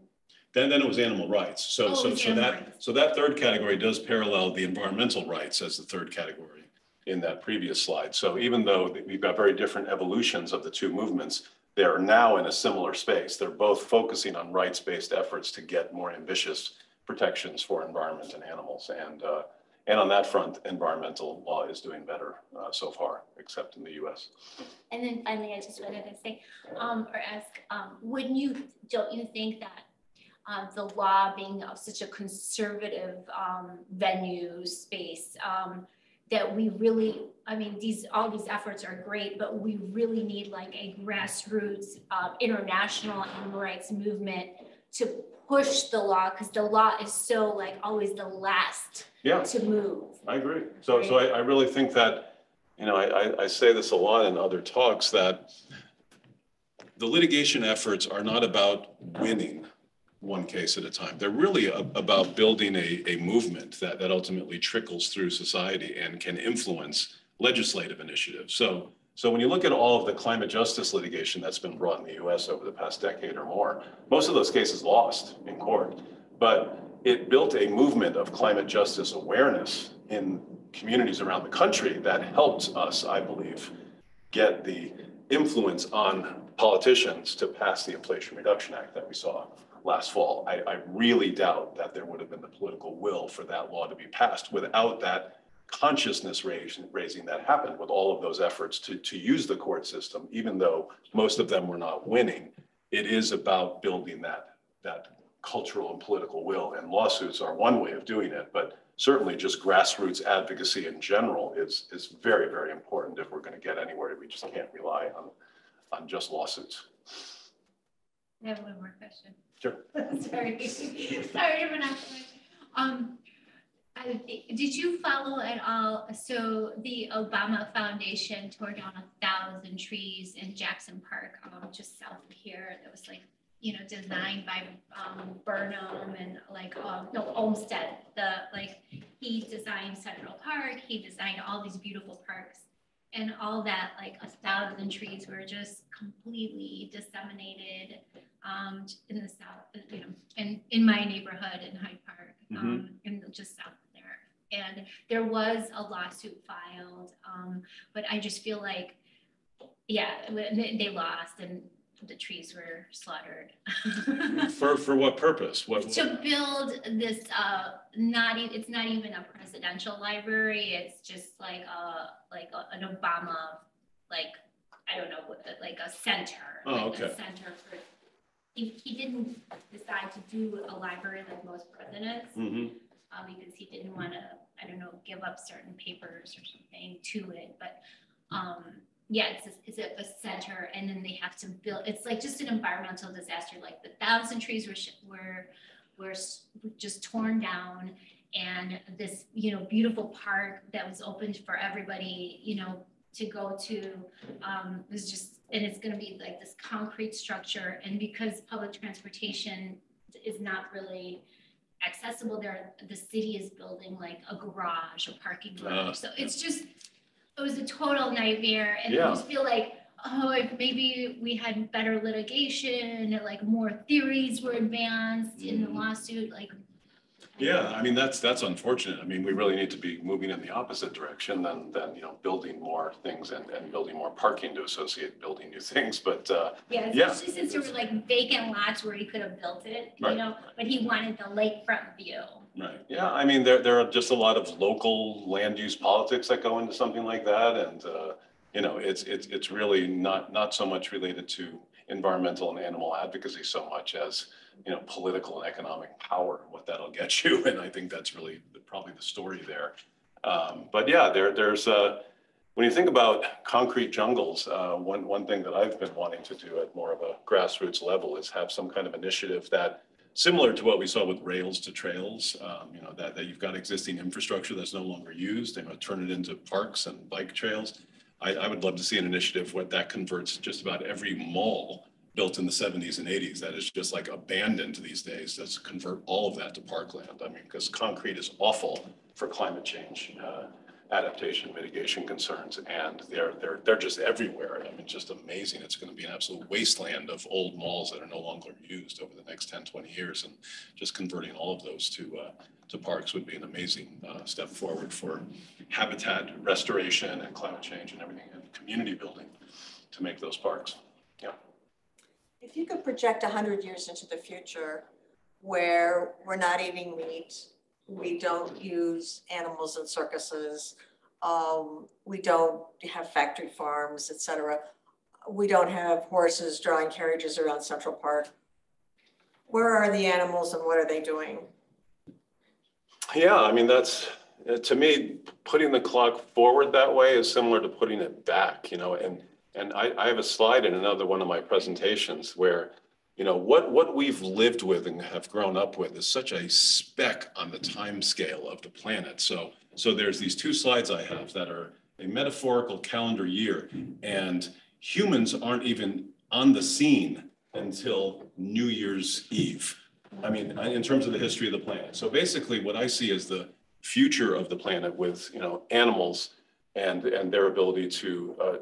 Then, then it was animal rights. So, Oh, so, so that, rights. so that third category does parallel the environmental rights as the third category in that previous slide. So even though we've got very different evolutions of the two movements, they're now in a similar space. They're both focusing on rights-based efforts to get more ambitious protections for environment and animals. And, uh, and on that front, environmental law is doing better uh, so far, except in the US. and then finally, I just wanted to say, um, or ask, um, wouldn't you, don't you think that um, the law being of such a conservative, um, venue space, um, that we really, I mean, these, all these efforts are great, but we really need like a grassroots, uh, international animal rights movement to push the law, because the law is so like always the last Yeah. to move. I agree. So, so I, I really think that, you know, I, I say this a lot in other talks that the litigation efforts are not about winning one case at a time. They're really a- about building a, a movement that, that ultimately trickles through society and can influence legislative initiatives. So, so when you look at all of the climate justice litigation that's been brought in the US over the past decade or more, most of those cases lost in court. But it built a movement of climate justice awareness in communities around the country that helped us, I believe, get the influence on politicians to pass the Inflation Reduction Act that we saw last fall. I, I really doubt that there would have been the political will for that law to be passed without that consciousness raising, raising that happened with all of those efforts to, to use the court system, even though most of them were not winning. It is about building that, that cultural and political will, and lawsuits are one way of doing it, but certainly just grassroots advocacy in general is, is very, very important if we're going to get anywhere. We just can't rely on, on just lawsuits. I have one more question. Sure. Sorry, sorry to monopolize. Um, did you follow at all, so the Obama Foundation tore down a thousand trees in Jackson Park, um, just south of here, that was like, you know, designed by, um, Burnham and like, um, no, Olmsted, the, like, he designed Central Park, he designed all these beautiful parks. And all that, like a thousand trees were just completely disseminated, um, in the south, you know, and in my neighborhood in Hyde Park, um, and just south of there. And there was a lawsuit filed, um, but I just feel like, yeah, they, lost and the trees were slaughtered. For, for what purpose? What? To build this, uh, not, e- it's not even a presidential library, it's just like a, like a- an Obama, like, I don't know, like a center. Oh, like a okay. Center for, he, he didn't decide to do a library like most presidents, Mhm. uh, because he didn't wanna, I don't know, give up certain papers or something to it, but, um, yeah, it's, a- it's a, center, and then they have to build, it's like just an environmental disaster, like the thousand trees were, sh- were, were just torn down, and this, you know, beautiful park that was opened for everybody, you know, to go to, um, was just, and it's gonna be like this concrete structure, and because public transportation is not really accessible there, the city is building like a garage, a parking garage, so it's just, it was a total nightmare, and I just feel like, oh, if maybe we had better litigation, and like more theories were advanced in the Mhm. lawsuit, like. Yeah, I mean, that's, that's unfortunate. I mean, we really need to be moving in the opposite direction than, than, you know, building more things and, and building more parking to associate building new things, but, uh, Yeah, Yeah. especially since there were like vacant lots where he could have built it, you Right. know, but he wanted the lakefront view. Right, yeah, I mean, there, there are just a lot of local land use politics that go into something like that, and, uh, you know, it's, it's, it's really not, not so much related to environmental and animal advocacy so much as, you know, political and economic power, and what that'll get you, and I think that's really the- probably the story there. Um, but yeah, there, there's, uh, when you think about concrete jungles, uh, one, one thing that I've been wanting to do at more of a grassroots level is have some kind of initiative that, similar to what we saw with rails to trails, um, you know, that, that you've got existing infrastructure that's no longer used, and turn it into parks and bike trails. I, I would love to see an initiative where that converts just about every mall built in the seventies and eighties that is just like abandoned these days. Let's convert all of that to parkland. I mean, because concrete is awful for climate change. Uh, adaptation mitigation concerns and they're they're they're just everywhere. I mean, just amazing. It's going to be an absolute wasteland of old malls that are no longer used over the next 10, 20 years. And just converting all of those to uh, to parks would be an amazing uh, step forward for habitat restoration and climate change and everything and community building to make those parks. If you could project hundred years into the future where we're not eating meat, we don't use animals in circuses, um, we don't have factory farms, et cetera. We don't have horses drawing carriages around Central Park. Where are the animals and what are they doing? Yeah, I mean, that's, to me, putting the clock forward that way is similar to putting it back, you know, and, and I, I have a slide in another one of my presentations where, you know, what, what we've lived with and have grown up with is such a speck on the time scale of the planet. So, so there's these two slides I have that are a metaphorical calendar year and humans aren't even on the scene until New Year's Eve. I mean, in terms of the history of the planet. So basically what I see is the future of the planet with, you know, animals and, and their ability to uh,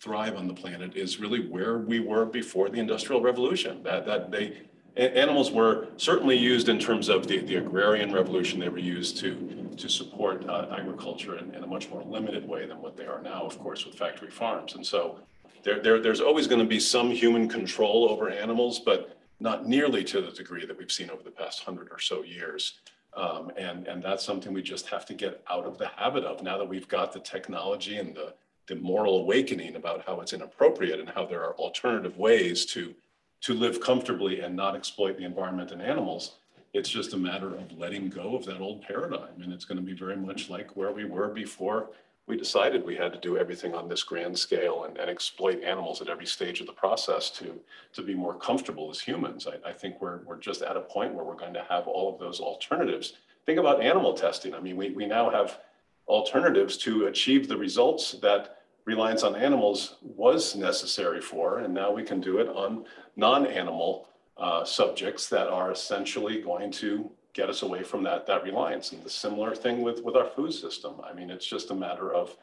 thrive on the planet is really where we were before the Industrial Revolution. That, that they, animals were certainly used in terms of the, the agrarian revolution. They were used to, to support uh, agriculture in, in a much more limited way than what they are now, of course, with factory farms. And so there, there, there's always going to be some human control over animals, but not nearly to the degree that we've seen over the past hundred or so years. Um, and, and that's something we just have to get out of the habit of now that we've got the technology and the, the moral awakening about how it's inappropriate and how there are alternative ways to, to live comfortably and not exploit the environment and animals. It's just a matter of letting go of that old paradigm. And it's going to be very much like where we were before we decided we had to do everything on this grand scale and, and exploit animals at every stage of the process to, to be more comfortable as humans. I, I think we're, we're just at a point where we're going to have all of those alternatives. Think about animal testing. I mean, we, we now have alternatives to achieve the results that reliance on animals was necessary for, and now we can do it on non-animal uh, subjects that are essentially going to get us away from that, that reliance. And the similar thing with, with our food system. I mean, it's just a matter of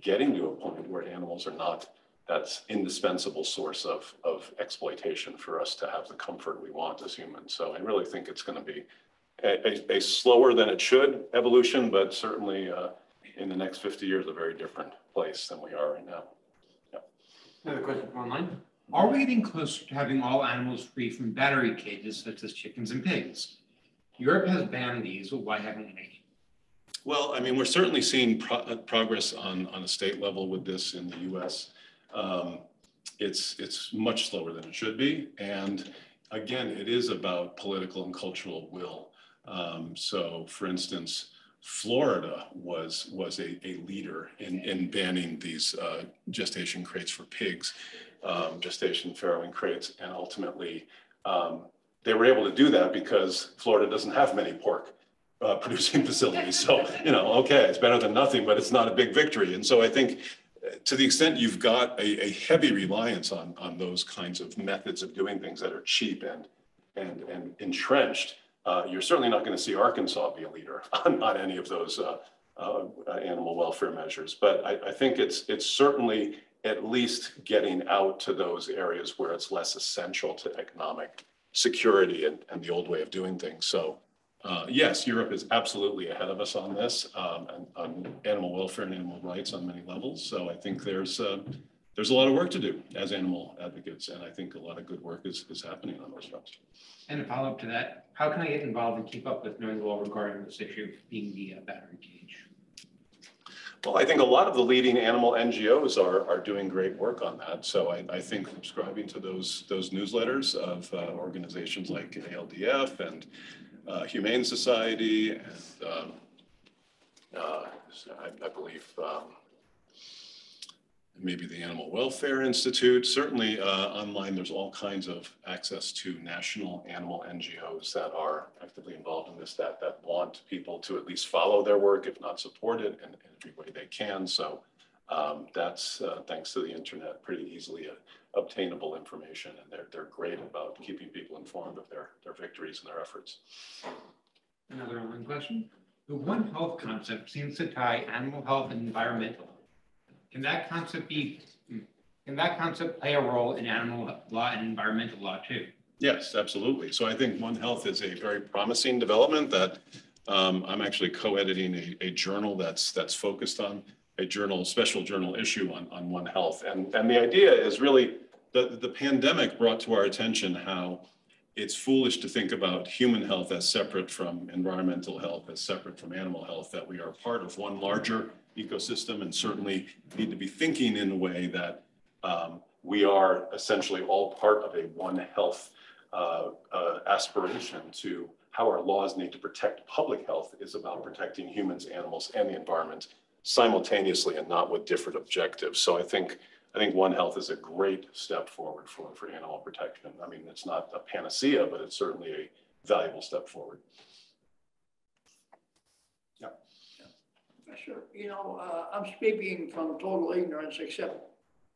getting to a point where animals are not that indispensable source of, of exploitation for us to have the comfort we want as humans. So I really think it's going to be a, a, a slower than it should evolution, but certainly uh, in the next 50 years, a very different place than we are right now. Another question from online. Are we getting closer to having all animals free from battery cages such as chickens and pigs? Europe has banned these, but why haven't we? Well, I mean, we're certainly seeing pro- uh, progress on, on a state level with this in the US. Um, it's, it's much slower than it should be. And again, it is about political and cultural will. Um, so for instance, Florida was, was a, a leader in, in banning these uh, gestation crates for pigs, um, gestation farrowing crates, and ultimately um, they were able to do that because Florida doesn't have many pork uh, producing facilities. So, you know, okay, it's better than nothing, but it's not a big victory. And so I think uh, to the extent you've got a, a heavy reliance on, on those kinds of methods of doing things that are cheap and, and, and entrenched, uh, you're certainly not going to see Arkansas be a leader on, on any of those uh, uh, animal welfare measures. But I, I think it's, it's certainly at least getting out to those areas where it's less essential to economic security and, and the old way of doing things. So uh, yes, Europe is absolutely ahead of us on this, um, and on animal welfare and animal rights on many levels. So I think there's uh, there's a lot of work to do as animal advocates, and I think a lot of good work is, is happening on those fronts. And a follow up to that, how can I get involved and keep up with knowing the law regarding this issue of being the uh, battery cage? Well, I think a lot of the leading animal NGOs are, are doing great work on that. So I, I think subscribing to those, those newsletters of uh, organizations like ALDF and uh, Humane Society and um, uh, I, I believe um, maybe the Animal Welfare Institute. Certainly, uh, online, there's all kinds of access to national animal NGOs that are actively involved in this, that, that want people to at least follow their work, if not support it in, in every way they can. So um, that's, uh, thanks to the internet, pretty easily uh, obtainable information. And they're, they're great about keeping people informed of their, their victories and their efforts. Another online question. The One Health concept seems to tie animal health and environmental. Can that concept be, can that concept play a role in animal law and environmental law too? Yes, absolutely. So I think One Health is a very promising development that um, I'm actually co-editing a, a journal that's that's focused on a journal, special journal issue on, on One Health. And, and the idea is really the, the pandemic brought to our attention how it's foolish to think about human health as separate from environmental health, as separate from animal health, that we are part of one larger ecosystem and certainly need to be thinking in a way that um, we are essentially all part of a one health uh, uh, aspiration to how our laws need to protect public health is about protecting humans, animals, and the environment simultaneously and not with different objectives. So I think I think One Health is a great step forward for, for animal protection. I mean, it's not a panacea, but it's certainly a valuable step forward. Sure, you know, uh, I'm speaking from total ignorance, except,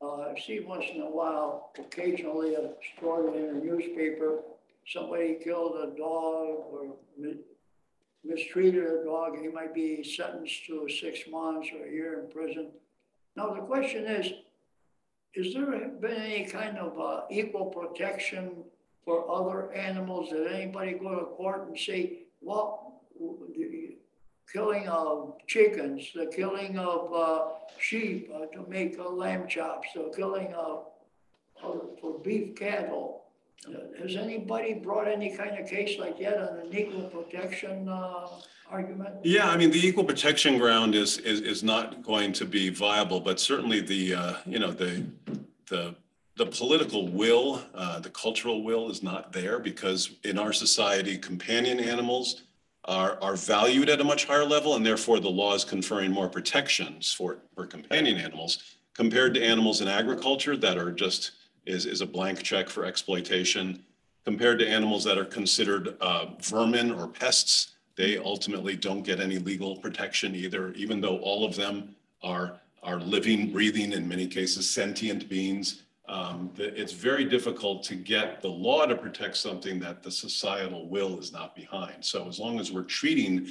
uh, I see once in a while, occasionally a story in a newspaper, somebody killed a dog or mistreated a dog, he might be sentenced to six months or a year in prison. Now, the question is, is there been any kind of, uh, equal protection for other animals? Did anybody go to court and say, well, killing of chickens, the killing of uh, sheep uh, to make uh, lamb chops, the killing of, of for beef cattle. Uh, Has anybody brought any kind of case like that on an equal protection uh, argument? Yeah, I mean, the equal protection ground is, is, is not going to be viable, but certainly the, uh, you know, the, the, the political will, the cultural will is not there because in our society, companion animals are, are valued at a much higher level and therefore the law is conferring more protections for, for companion animals compared to animals in agriculture that are just, is, is a blank check for exploitation. Compared to animals that are considered uh, vermin or pests, they ultimately don't get any legal protection either, even though all of them are, are living, breathing, in many cases, sentient beings. Um, the- it's very difficult to get the law to protect something that the societal will is not behind. So as long as we're treating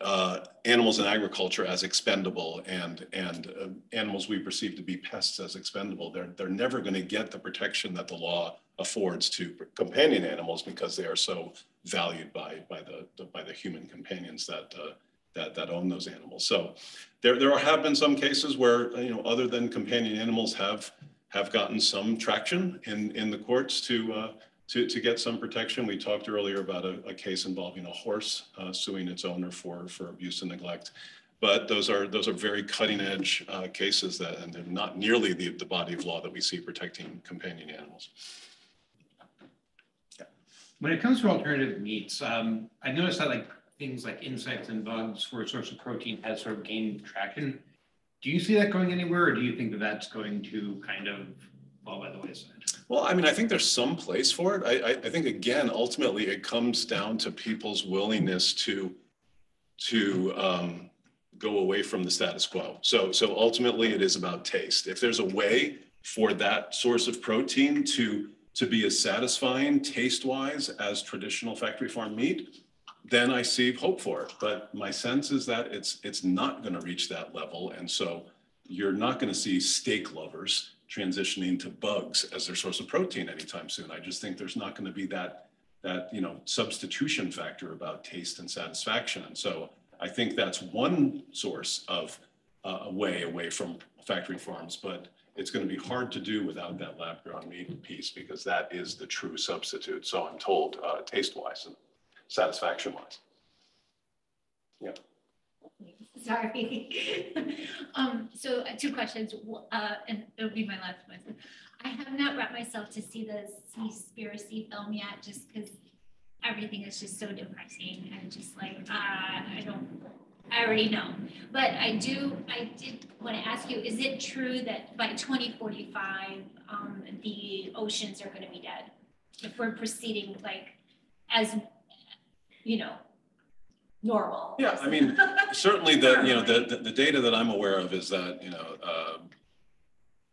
uh, animals in agriculture as expendable and, and uh, animals we perceive to be pests as expendable, they're, they're never going to get the protection that the law affords to companion animals because they are so valued by, by, the, the- by the human companions that, uh, that, that own those animals. So there, there have been some cases where, you know, other than companion animals have, have gotten some traction in, in the courts to, uh, to, to get some protection. We talked earlier about a, a case involving a horse uh, suing its owner for, for abuse and neglect. But those are, those are very cutting edge uh, cases that, and they're not nearly the, the body of law that we see protecting companion animals. When it comes to alternative meats, um, I noticed that like things like insects and bugs for a source of protein has sort of gained traction. Do you see that going anywhere, or do you think that that's going to kind of fall by the wayside? Well, I mean, I think there's some place for it. I, I, I think again, ultimately, it comes down to people's willingness to, to um, go away from the status quo. So, so ultimately, it is about taste. If there's a way for that source of protein to, to be as satisfying taste-wise as traditional factory farm meat, then I see hope for it. But my sense is that it's, it's not going to reach that level. And so you're not going to see steak lovers transitioning to bugs as their source of protein anytime soon. I just think there's not going to be that that you know substitution factor about taste and satisfaction. And so I think that's one source of uh, a way away from factory farms, but it's going to be hard to do without that lab grown meat piece because that is the true substitute. So I'm told, uh, taste wise satisfaction wise. Yeah. Sorry. Um, so uh, two questions, uh, and it'll be my last one. I have not brought myself to see the Seaspiracy film yet, just because everything is just so depressing and just like, uh, I don't, I already know, but I do, I did want to ask you, is it true that by twenty forty-five, um, the oceans are gonna be dead? If we're proceeding like as, you know, normal? Yeah, I mean, certainly the, you know, the, the, the data that I'm aware of is that, you know, uh,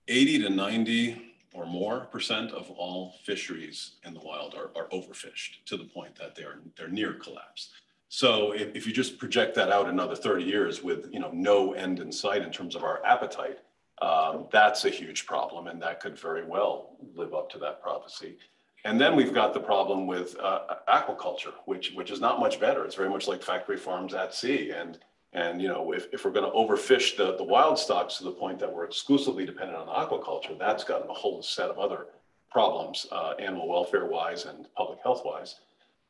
eighty to ninety or more percent of all fisheries in the wild are, are overfished to the point that they're, they're near collapse. So if, if you just project that out another thirty years with, you know, no end in sight in terms of our appetite, um, that's a huge problem and that could very well live up to that prophecy. And then we've got the problem with uh, aquaculture, which, which is not much better. It's very much like factory farms at sea. And, and you know, if, if we're going to overfish the, the wild stocks to the point that we're exclusively dependent on aquaculture, that's got a whole set of other problems, uh, animal welfare wise and public health wise.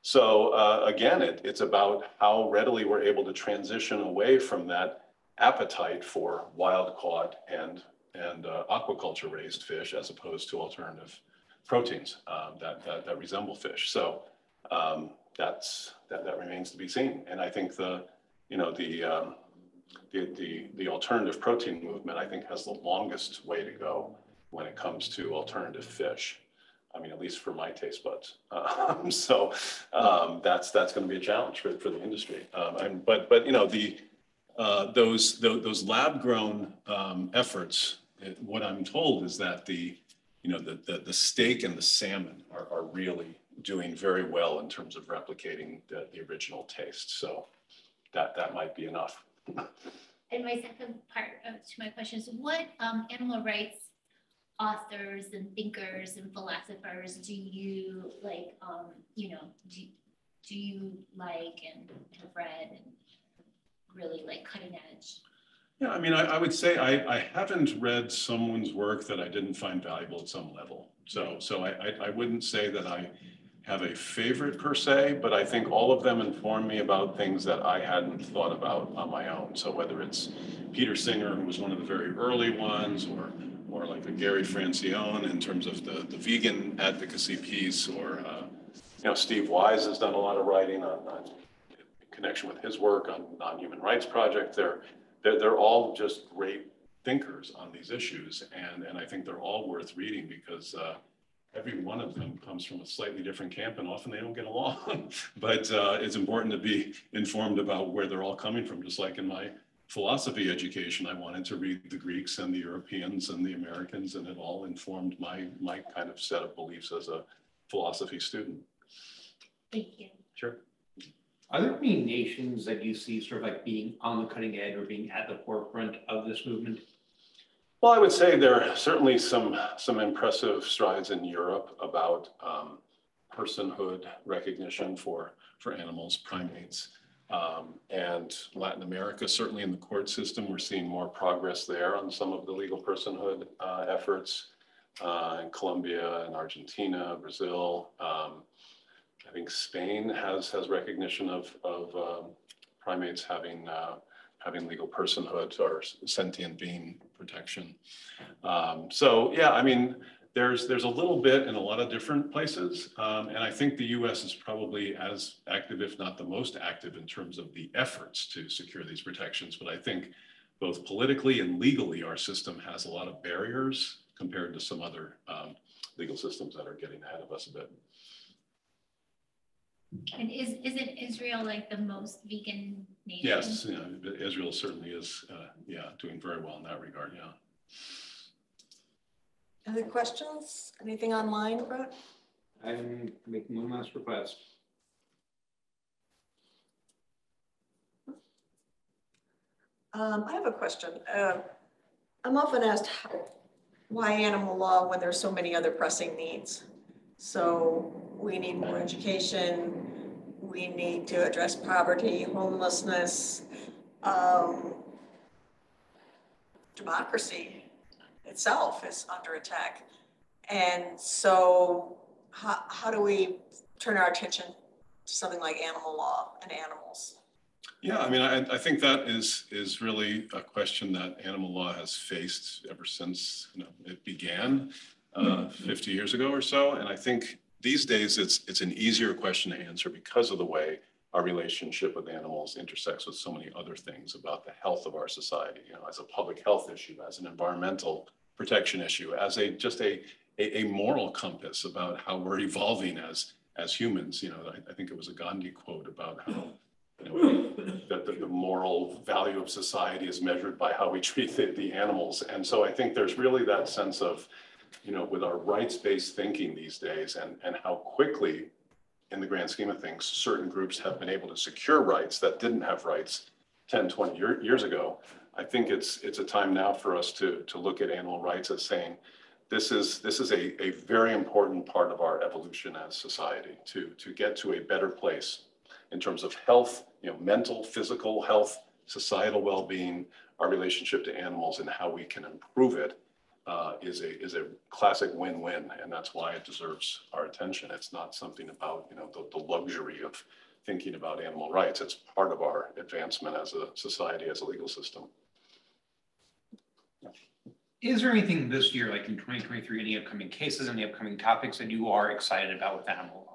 So uh, again, it, it's about how readily we're able to transition away from that appetite for wild caught and, and uh, aquaculture raised fish as opposed to alternative proteins um, that, that, that resemble fish. So um, that's, that, that remains to be seen. And I think the, you know, the, um, the, the, the alternative protein movement, I think has the longest way to go when it comes to alternative fish. I mean, at least for my taste buds. Um, so um, that's, that's going to be a challenge for, for the industry. Um, and, but, but, you know, the, uh, those, those, those lab grown um, efforts, it- what I'm told is that the, you know, the, the, the steak and the salmon are, are really doing very well in terms of replicating the, the original taste. So that, that might be enough. And my second part to my question is, what, um, animal rights authors and thinkers and philosophers do you like, um, you know, do, do you like and have read and really like cutting edge? Yeah, I mean, I, I would say I, I haven't read someone's work that I didn't find valuable at some level. So, so I, I, I wouldn't say that I have a favorite per se, but I think all of them inform me about things that I hadn't thought about on my own. So whether it's Peter Singer, who was one of the very early ones, or or like a Gary Francione in terms of the, the vegan advocacy piece, or uh, you know, Steve Wise has done a lot of writing on, on in connection with his work on non-human rights project. They're they're, they're all just great thinkers on these issues, and and I think they're all worth reading because. Uh, every one of them comes from a slightly different camp and often they don't get along. but uh, it's important to be informed about where they're all coming from, just like in my philosophy education, I wanted to read the Greeks and the Europeans and the Americans, and it all informed my, my kind of set of beliefs as a philosophy student. Thank you. Sure. Are there any nations that you see sort of like being on the cutting edge or being at the forefront of this movement? Well, I would say there are certainly some, some impressive strides in Europe about um, personhood recognition for, for animals, primates. Um, and Latin America, certainly in the court system, we're seeing more progress there on some of the legal personhood uh, efforts uh, in Colombia and Argentina, Brazil. Um, I think Spain has has recognition of of um, primates having uh, having legal personhood or sentient being protection. Um, so yeah, I mean, there's there's a little bit in a lot of different places, um, and I think the U.S. is probably as active, if not the most active, in terms of the efforts to secure these protections. But I think both politically and legally, our system has a lot of barriers compared to some other um, legal systems that are getting ahead of us a bit. And is, isn't Israel like the most vegan nation? Yes, yeah, Israel certainly is, uh, yeah, doing very well in that regard. Yeah. Other questions? Anything online, Brett? I'm making one last request. Um, I have a question. Uh, I'm often asked how- why animal law when there's so many other pressing needs? So we need more education, we need to address poverty, homelessness, um, democracy itself is under attack. And so how, how do we turn our attention to something like animal law and animals? Yeah, I mean, I, I think that is is really a question that animal law has faced ever since you know it began uh, 50 years ago or so. And I think these days it's it's an easier question to answer because of the way our relationship with animals intersects with so many other things about the health of our society, you know, as a public health issue, as an environmental protection issue, as a, just a, a, a moral compass about how we're evolving as, as humans. You know, I, I think it was a Gandhi quote about how, you know, that the, the moral value of society is measured by how we treat the, the animals. And so I think there's really that sense of, you know, with our rights-based thinking these days and, and how quickly in the grand scheme of things, certain groups have been able to secure rights that didn't have rights 10, 20 year, years ago. I think it's, it's a time now for us to, to look at animal rights as saying, this is, this is a, a very important part of our evolution as society to, to get to a better place in terms of health, you know, mental, physical health, societal well-being, our relationship to animals and how we can improve it uh, is a is a classic win-win, and that's why it deserves our attention. It's not something about you know the, the luxury of thinking about animal rights. It's part of our advancement as a society, as a legal system. Is there anything this year, like in twenty twenty-three, any upcoming cases, any upcoming topics that you are excited about with animal?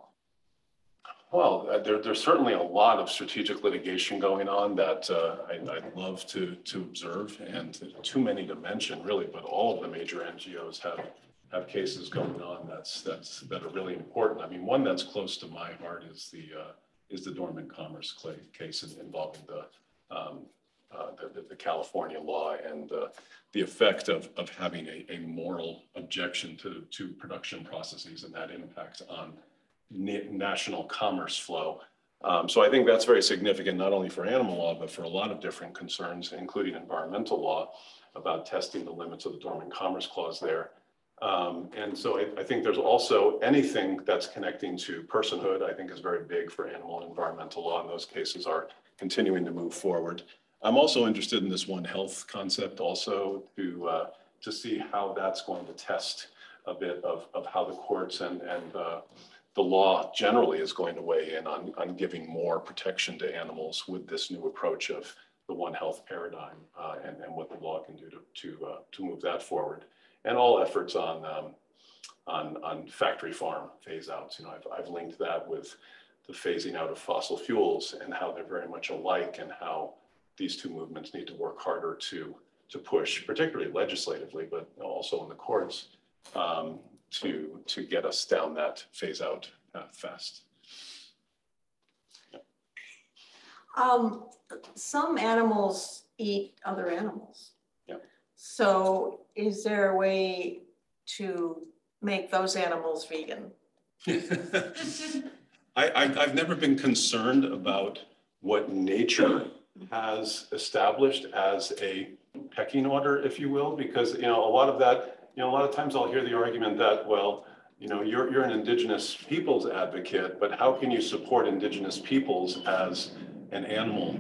Well, uh, there, there's certainly a lot of strategic litigation going on that uh, I, I'd love to, to observe and too many to mention really, but all of the major NGOs have, have cases going on that's, that's, that are really important. I mean, one that's close to my heart is the, uh, is the dormant commerce case involving the, um, uh, the, the, California law and the effect of, of having a, a moral objection to, to production processes and that impact on national commerce flow. Um, so I think that's very significant, not only for animal law, but for a lot of different concerns, including environmental law, about testing the limits of the dormant commerce clause there. Um, and so I, I, think there's also anything that's connecting to personhood, I think is very big for animal and environmental law, and those cases are continuing to move forward. I'm also interested in this One Health concept also to, uh, to see how that's going to test a bit of, of how the courts and, and uh, the law generally is going to weigh in on, on giving more protection to animals with this new approach of the One Health paradigm uh, and, and what the law can do to, to, uh, to move that forward. And all efforts on, um, on, on factory farm phase outs. You know, I've, I've linked that with the phasing out of fossil fuels and how they're very much alike and how these two movements need to work harder to, to push, particularly legislatively, but also in the courts, um, to, to get us down that phase out path fast. Um, some animals eat other animals. Yeah. So is there a way to make those animals vegan? I, I, I've never been concerned about what nature has established as a pecking order, if you will, because, you know, a lot of that you know, a lot of times I'll hear the argument that, well, you know, you're, you're an indigenous peoples advocate, but how can you support indigenous peoples as an animal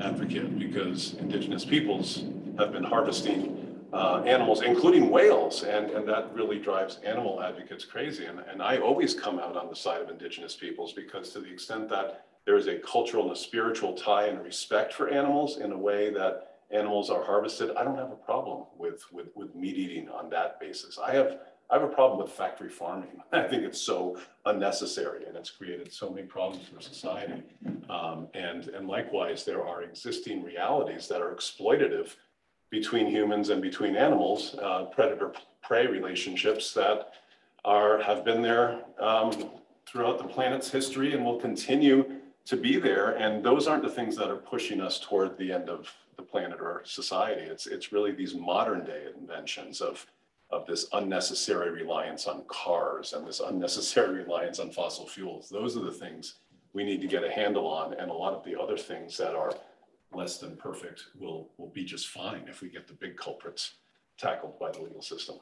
advocate? Because indigenous peoples have been harvesting uh, animals, including whales, and, and that really drives animal advocates crazy. And, and I always come out on the side of indigenous peoples because to the extent that there is a cultural and a spiritual tie and respect for animals in a way that animals are harvested, I don't have a problem with, with, with meat eating on that basis. I have, I have a problem with factory farming. I think it's so unnecessary and it's created so many problems for society. Um, and, and likewise, there are existing realities that are exploitative between humans and between animals, uh, predator-prey relationships that are, have been there um, throughout the planet's history and will continue to be there. And those aren't the things that are pushing us toward the end of the planet or society. It's, it's really these modern day inventions of, of this unnecessary reliance on cars and this unnecessary reliance on fossil fuels. Those are the things we need to get a handle on. And a lot of the other things that are less than perfect will, will be just fine if we get the big culprits tackled by the legal system.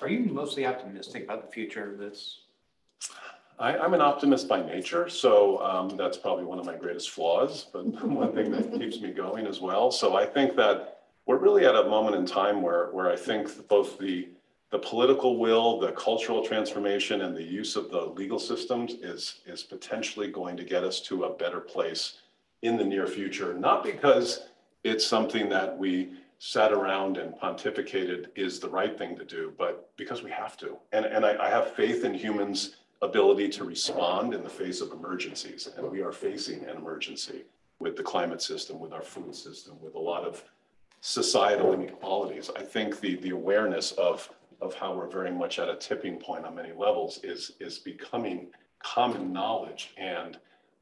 Are you mostly optimistic about the future of this I, I'm an optimist by nature, so um, that's probably one of my greatest flaws, but one thing that keeps me going as well. So I think that we're really at a moment in time where, where I think both the, the political will, the cultural transformation, and the use of the legal systems is, is potentially going to get us to a better place in the near future. Not because it's something that we sat around and pontificated is the right thing to do, but because we have to. And, and I, I have faith in humans' ability to respond in the face of emergencies. And we are facing an emergency with the climate system, with our food system, with a lot of societal inequalities. I think the, the awareness of, of how we're very much at a tipping point on many levels is, is becoming common knowledge. And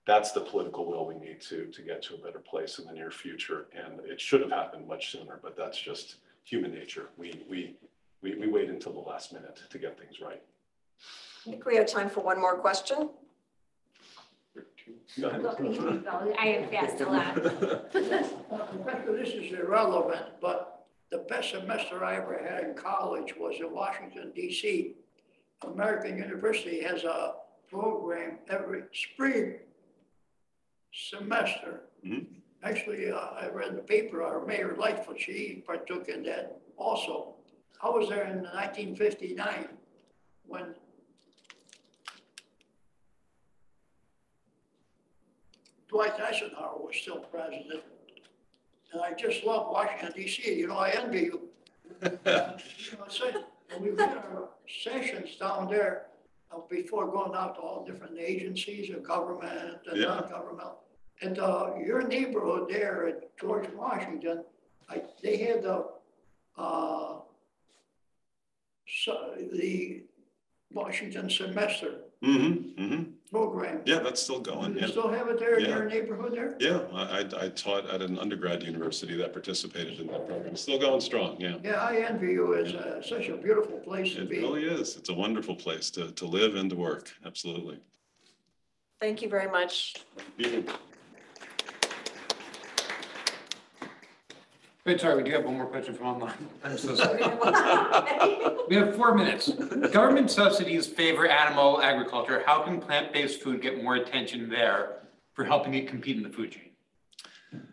that's the political will we need to, to get to a better place in the near future. And it should have happened much sooner, but that's just human nature. We, we, we, we wait until the last minute to get things right. I think we have time for one more question. Go ahead. Look, you can go. I have asked a lot. Rebecca, this is irrelevant, but the best semester I ever had in college was in Washington DC. American University has a program every spring semester. Mhm. Actually, uh, I read the paper, our Mayor Lightfoot, she partook in that also. I was there in nineteen fifty-nine when Dwight Eisenhower was still president. And I just love Washington DC, you know, I envy you. You know, so, we did our sessions down there uh, before going out to all different agencies of government and Yeah. non-governmental. And uh, your neighborhood there at George Washington, I, they had the, uh, so, the Washington semester Mm -hmm, hmm program. Yeah, that's still Do going, you yeah. still have it there in Yeah. your neighborhood there? Yeah, I, I I taught at an undergrad university that participated in that program. Still going strong, yeah. Yeah, I envy you. It's uh, such a beautiful place to It be. really is. It's a wonderful place to, to live and to work. Absolutely. Thank you very much. Wait, sorry, we do have one more question from online. I'm so sorry. We have four minutes. Government subsidies favor animal agriculture. How can plant-based food get more attention there for helping it compete in the food chain?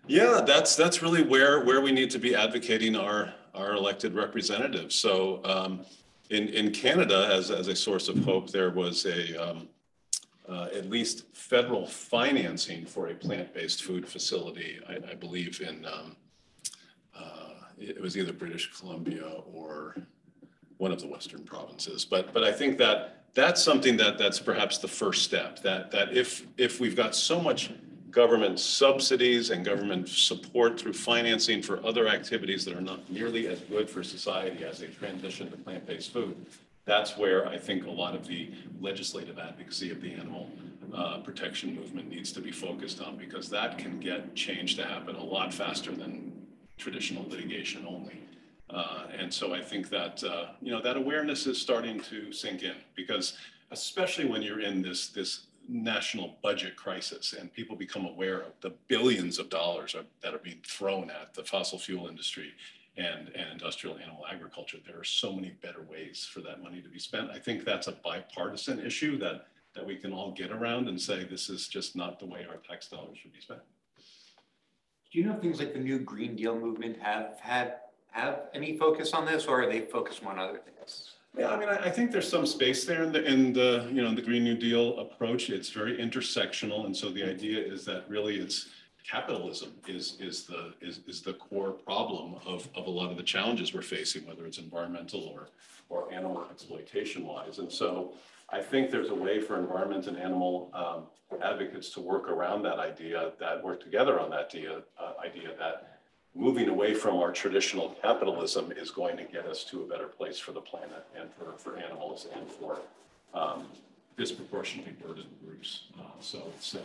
Yeah, that's, that's really where, where we need to be advocating our, our elected representatives. So um, in, in Canada, as, as a source of hope, there was a, um, uh, at least federal financing for a plant-based food facility, I, I believe in, um, uh, it was either British Columbia or one of the western provinces. But, but I think that that's something that, that's perhaps the first step, that, that if, if we've got so much government subsidies and government support through financing for other activities that are not nearly as good for society as they transition to plant-based food, that's where I think a lot of the legislative advocacy of the animal uh, protection movement needs to be focused on, because that can get change to happen a lot faster than traditional litigation only. Uh, And so I think that, uh, you know, that awareness is starting to sink in because especially when you're in this, this national budget crisis and people become aware of the billions of dollars are- that are being thrown at the fossil fuel industry and, and industrial animal agriculture, there are so many better ways for that money to be spent. I think that's a bipartisan issue that, that we can all get around and say, this is just not the way our tax dollars should be spent. Do you know if things like the new Green Deal movement have had, have any focus on this or are they focused on other things? Yeah, I mean, I, I think there's some space there in the, in the, you know, the Green New Deal approach. It's very intersectional. And so the idea is that really it's capitalism is, is the, is, is the core problem of, of a lot of the challenges we're facing, whether it's environmental or, or animal exploitation wise. And so I think there's a way for environment and animal um, advocates to work around that idea, that work together on that idea, uh, idea that moving away from our traditional capitalism is going to get us to a better place for the planet and for, for animals and for um, disproportionately burdened groups. Uh, So it's, uh,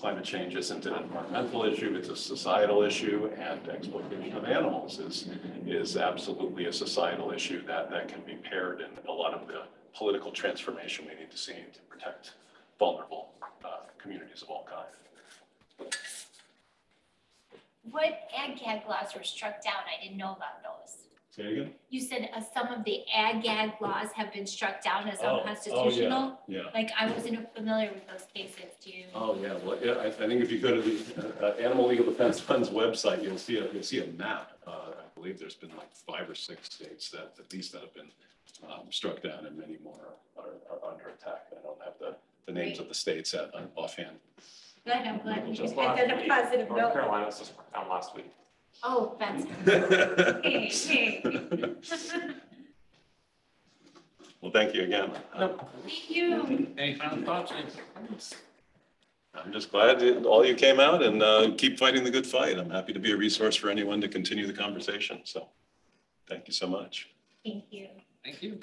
climate change isn't an environmental issue, it's a societal issue, and exploitation of animals is, is absolutely a societal issue that, that can be paired in a lot of the political transformation we need to see to protect vulnerable uh, communities of all kinds. What ag gag laws were struck down? I didn't know about those. Say again? You said uh, some of the ag gag laws have been struck down as Oh, oh, yeah. unconstitutional? Yeah. Like, I wasn't familiar with those cases. Do you? Oh, yeah, well, yeah, I, I think if you go to the, uh, Animal Legal Defense Fund's website, you'll see, a you'll see a map. Uh, I believe there's been like five or six states that, at least that have been, um, struck down and many more are, are under attack. I don't have the, the names of the states at, uh, offhand. Good, I'm glad you Just ended on a week, positive North note. Carolina was just down last week. Oh, that's, hey, hey. Well, thank you again. Nope. Thank you. Any final thoughts? I'm just glad that all you came out and uh, keep fighting the good fight. I'm happy to be a resource for anyone to continue the conversation. So thank you so much. Thank you. Thank you.